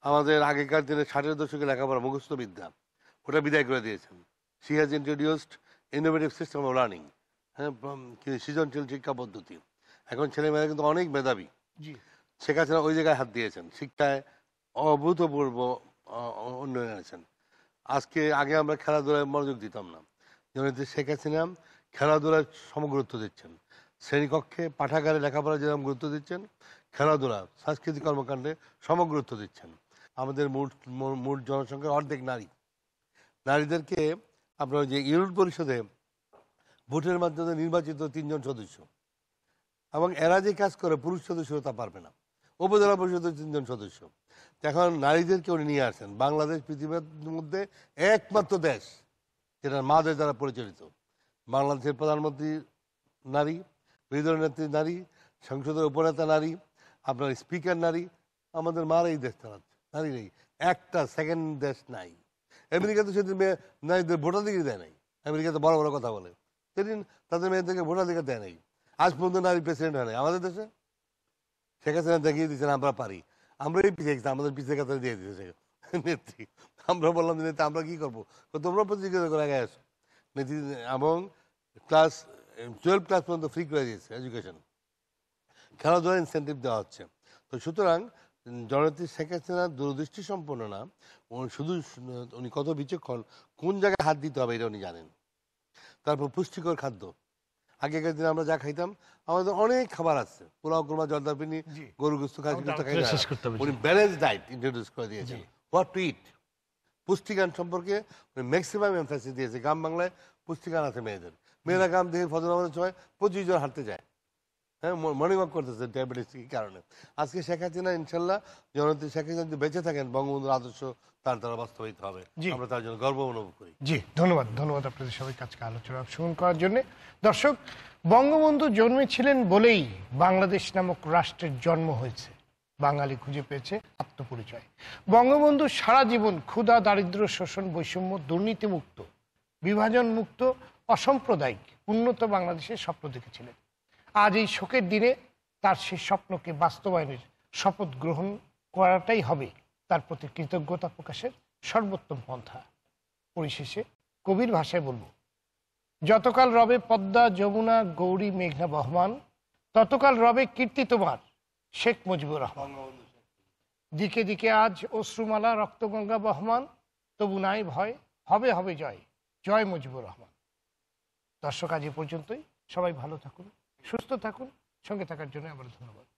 আমাদের আগেকার দিনে ষাটের দশকে লেখাপড়া মুখস্থ বিদ্যা ওটা বিদায় করে দিয়েছেন। She has introduced innovative system of learning হ্যাঁ সৃজনশীল শিক্ষা পদ্ধতি। এখন ছেলেমেয়েরা কিন্তু অনেক মেধাবী। শেখ হাসিনা ওই জায়গায় হাত দিয়েছেন। শিক্ষায় অভূতপূর্ব উন্নয়ন আছেন। আজকে আগে আমরা খেলাধুলায় মনোযোগ দিতাম না। যেমন শেখ হাসিনা খেলাধুলায় সমগুরুত্ব দিচ্ছেন। শ্রেণীকক্ষে, পাঠাগারে লেখাপড়া যেরকম গুরুত্ব দিচ্ছেন, খেলাধুলা, সাংস্কৃতিক কর্মকাণ্ডে সমগুরুত্ব দিচ্ছেন। আমাদের মোট মোট জনসংখ্যার অর্ধেক নারী। নারীদেরকে আপনার যে ইউনিট পরিষদে ভোটের মাধ্যমে নির্বাচিত তিনজন সদস্য। এবং এরা যে কাজ করে, পুরুষ সদস্য তা পারবে না। উপজেলা পরিষদের তিনজন সদস্য। এখন নারীদেরকে উনি নিয়ে আসেন। বাংলাদেশ পৃথিবীর মধ্যে একমাত্র দেশ যেটা মাদের দ্বারা পরিচালিত। বাংলাদেশের প্রধানমন্ত্রী নারী, বিরোধী নেত্রী নারী, সংসদের উপনেতা নারী, আপনার স্পিকার নারী, আমাদের মার এই দেশ চালাচ্ছে নারী নেই। একটা সেকেন্ড দেশ নাই। আমেরিকাতে সেদিন মেয়ে নারীদের ভোটাধিকার দেয় নাই। আমেরিকাতে বড় বড় কথা বলে। সেদিন তাদের মেয়েদেরকে ভোটাধিকার দেয় নাই। আজ পর্যন্ত নারী প্রেসিডেন্ট হয় নাই। আমাদের দেশে শেখ হাসিনা দেখিয়ে দিচ্ছেন আমরা পারি। আমরাই পিছিয়ে গেছি, আমাদের পিছিয়ে কাতারে দিয়ে দিয়েছে নেত্রী। আমরা বললাম যে আমরা কি করব? তোমরা প্রতিযোগিতা করে আগে আসো। নেত্রী, এবং ক্লাস টুয়েলভ ক্লাস পর্যন্ত ফ্রি করে দিয়েছে এডুকেশন খেলাধুলা ইনসেন্টিভ দেওয়া হচ্ছে। তো সুতরাং, জননেত্রী শেখ হাসিনা দূরদৃষ্টি সম্পন্ন না। শুধু, উনি কত বিচক্ষণ, কোন জায়গায় হাত দিতে হবে এটা উনি জানেন। তারপর পুষ্টিকর খাদ্য। আগেকার দিনে আমরা যা খাইতাম আমাদের অনেক খাবার আছে। পোলাও কুরমা জর্দারপিনি পিনি গরু গুস্ত খাসি গুস্ত খাই উনি ব্যালেন্স ডায়েট ইন্ট্রোডিউস করে দিয়েছেন। হোয়াট টু ইট পুষ্টিগান সম্পর্কে উনি ম্যাক্সিমাম এমফাসিস দিয়েছে। গ্রাম বাংলায় পুষ্টিগান আছে মেয়েদের। মেয়েরা গ্রাম দেখে ফজর আমাদের সময় পঁচিশ জন হাঁটতে যায়। হ্যাঁ মর্নিং ওয়াক করতেছে ডায়াবেটিস কারণে। আজকে শেখ হাসিনা ইনশাল্লাহ জননেত্রী শেখ হাসিনা যদি বেঁচে থাকেন বঙ্গবন্ধুর আদর্শ তার দ্বারা বাস্তবায়িত হবে। আমরা তার জন্য গর্ব অনুভব করি। জি ধন্যবাদ। ধন্যবাদ আপনাদের সবাইকে আজকে আলোচনা অংশগ্রহণ করার জন্য। দর্শক বঙ্গবন্ধু জন্মেছিলেন বলেই বাংলাদেশ নামক রাষ্ট্রের জন্ম হয়েছে। বাঙালি খুঁজে পেয়েছে আত্মপরিচয়। বঙ্গবন্ধু সারা জীবন ক্ষুধা দারিদ্র শোষণ বৈষম্য দুর্নীতিমুক্ত বিভাজন মুক্ত অসাম্প্রদায়িক উন্নত বাংলাদেশের স্বপ্ন দেখেছিলেন। আজ এই শোকের দিনে তার সেই স্বপ্নকে বাস্তবায়নের শপথ গ্রহণ করাটাই হবে তার প্রতি কৃতজ্ঞতা প্রকাশের সর্বোত্তম পন্থা। পরিশেষে কবির ভাষায় বলব, যতকাল রবে পদ্মা, যমুনা, গৌরী, মেঘনা বহমান, ততকাল রবে কীর্তি তোমার, শেখ মুজিবুর রহমান। দিকে দিকে আজ অশ্রুমালা, রক্তগঙ্গা বহমান, তবু নাই ভয়, হবে হবে জয় জয় মুজিবুর রহমান। দর্শক, আজ এ পর্যন্তই। সবাই ভালো থাকুন। সুস্থ থাকুন সঙ্গে থাকার জন্য আবার ধন্যবাদ।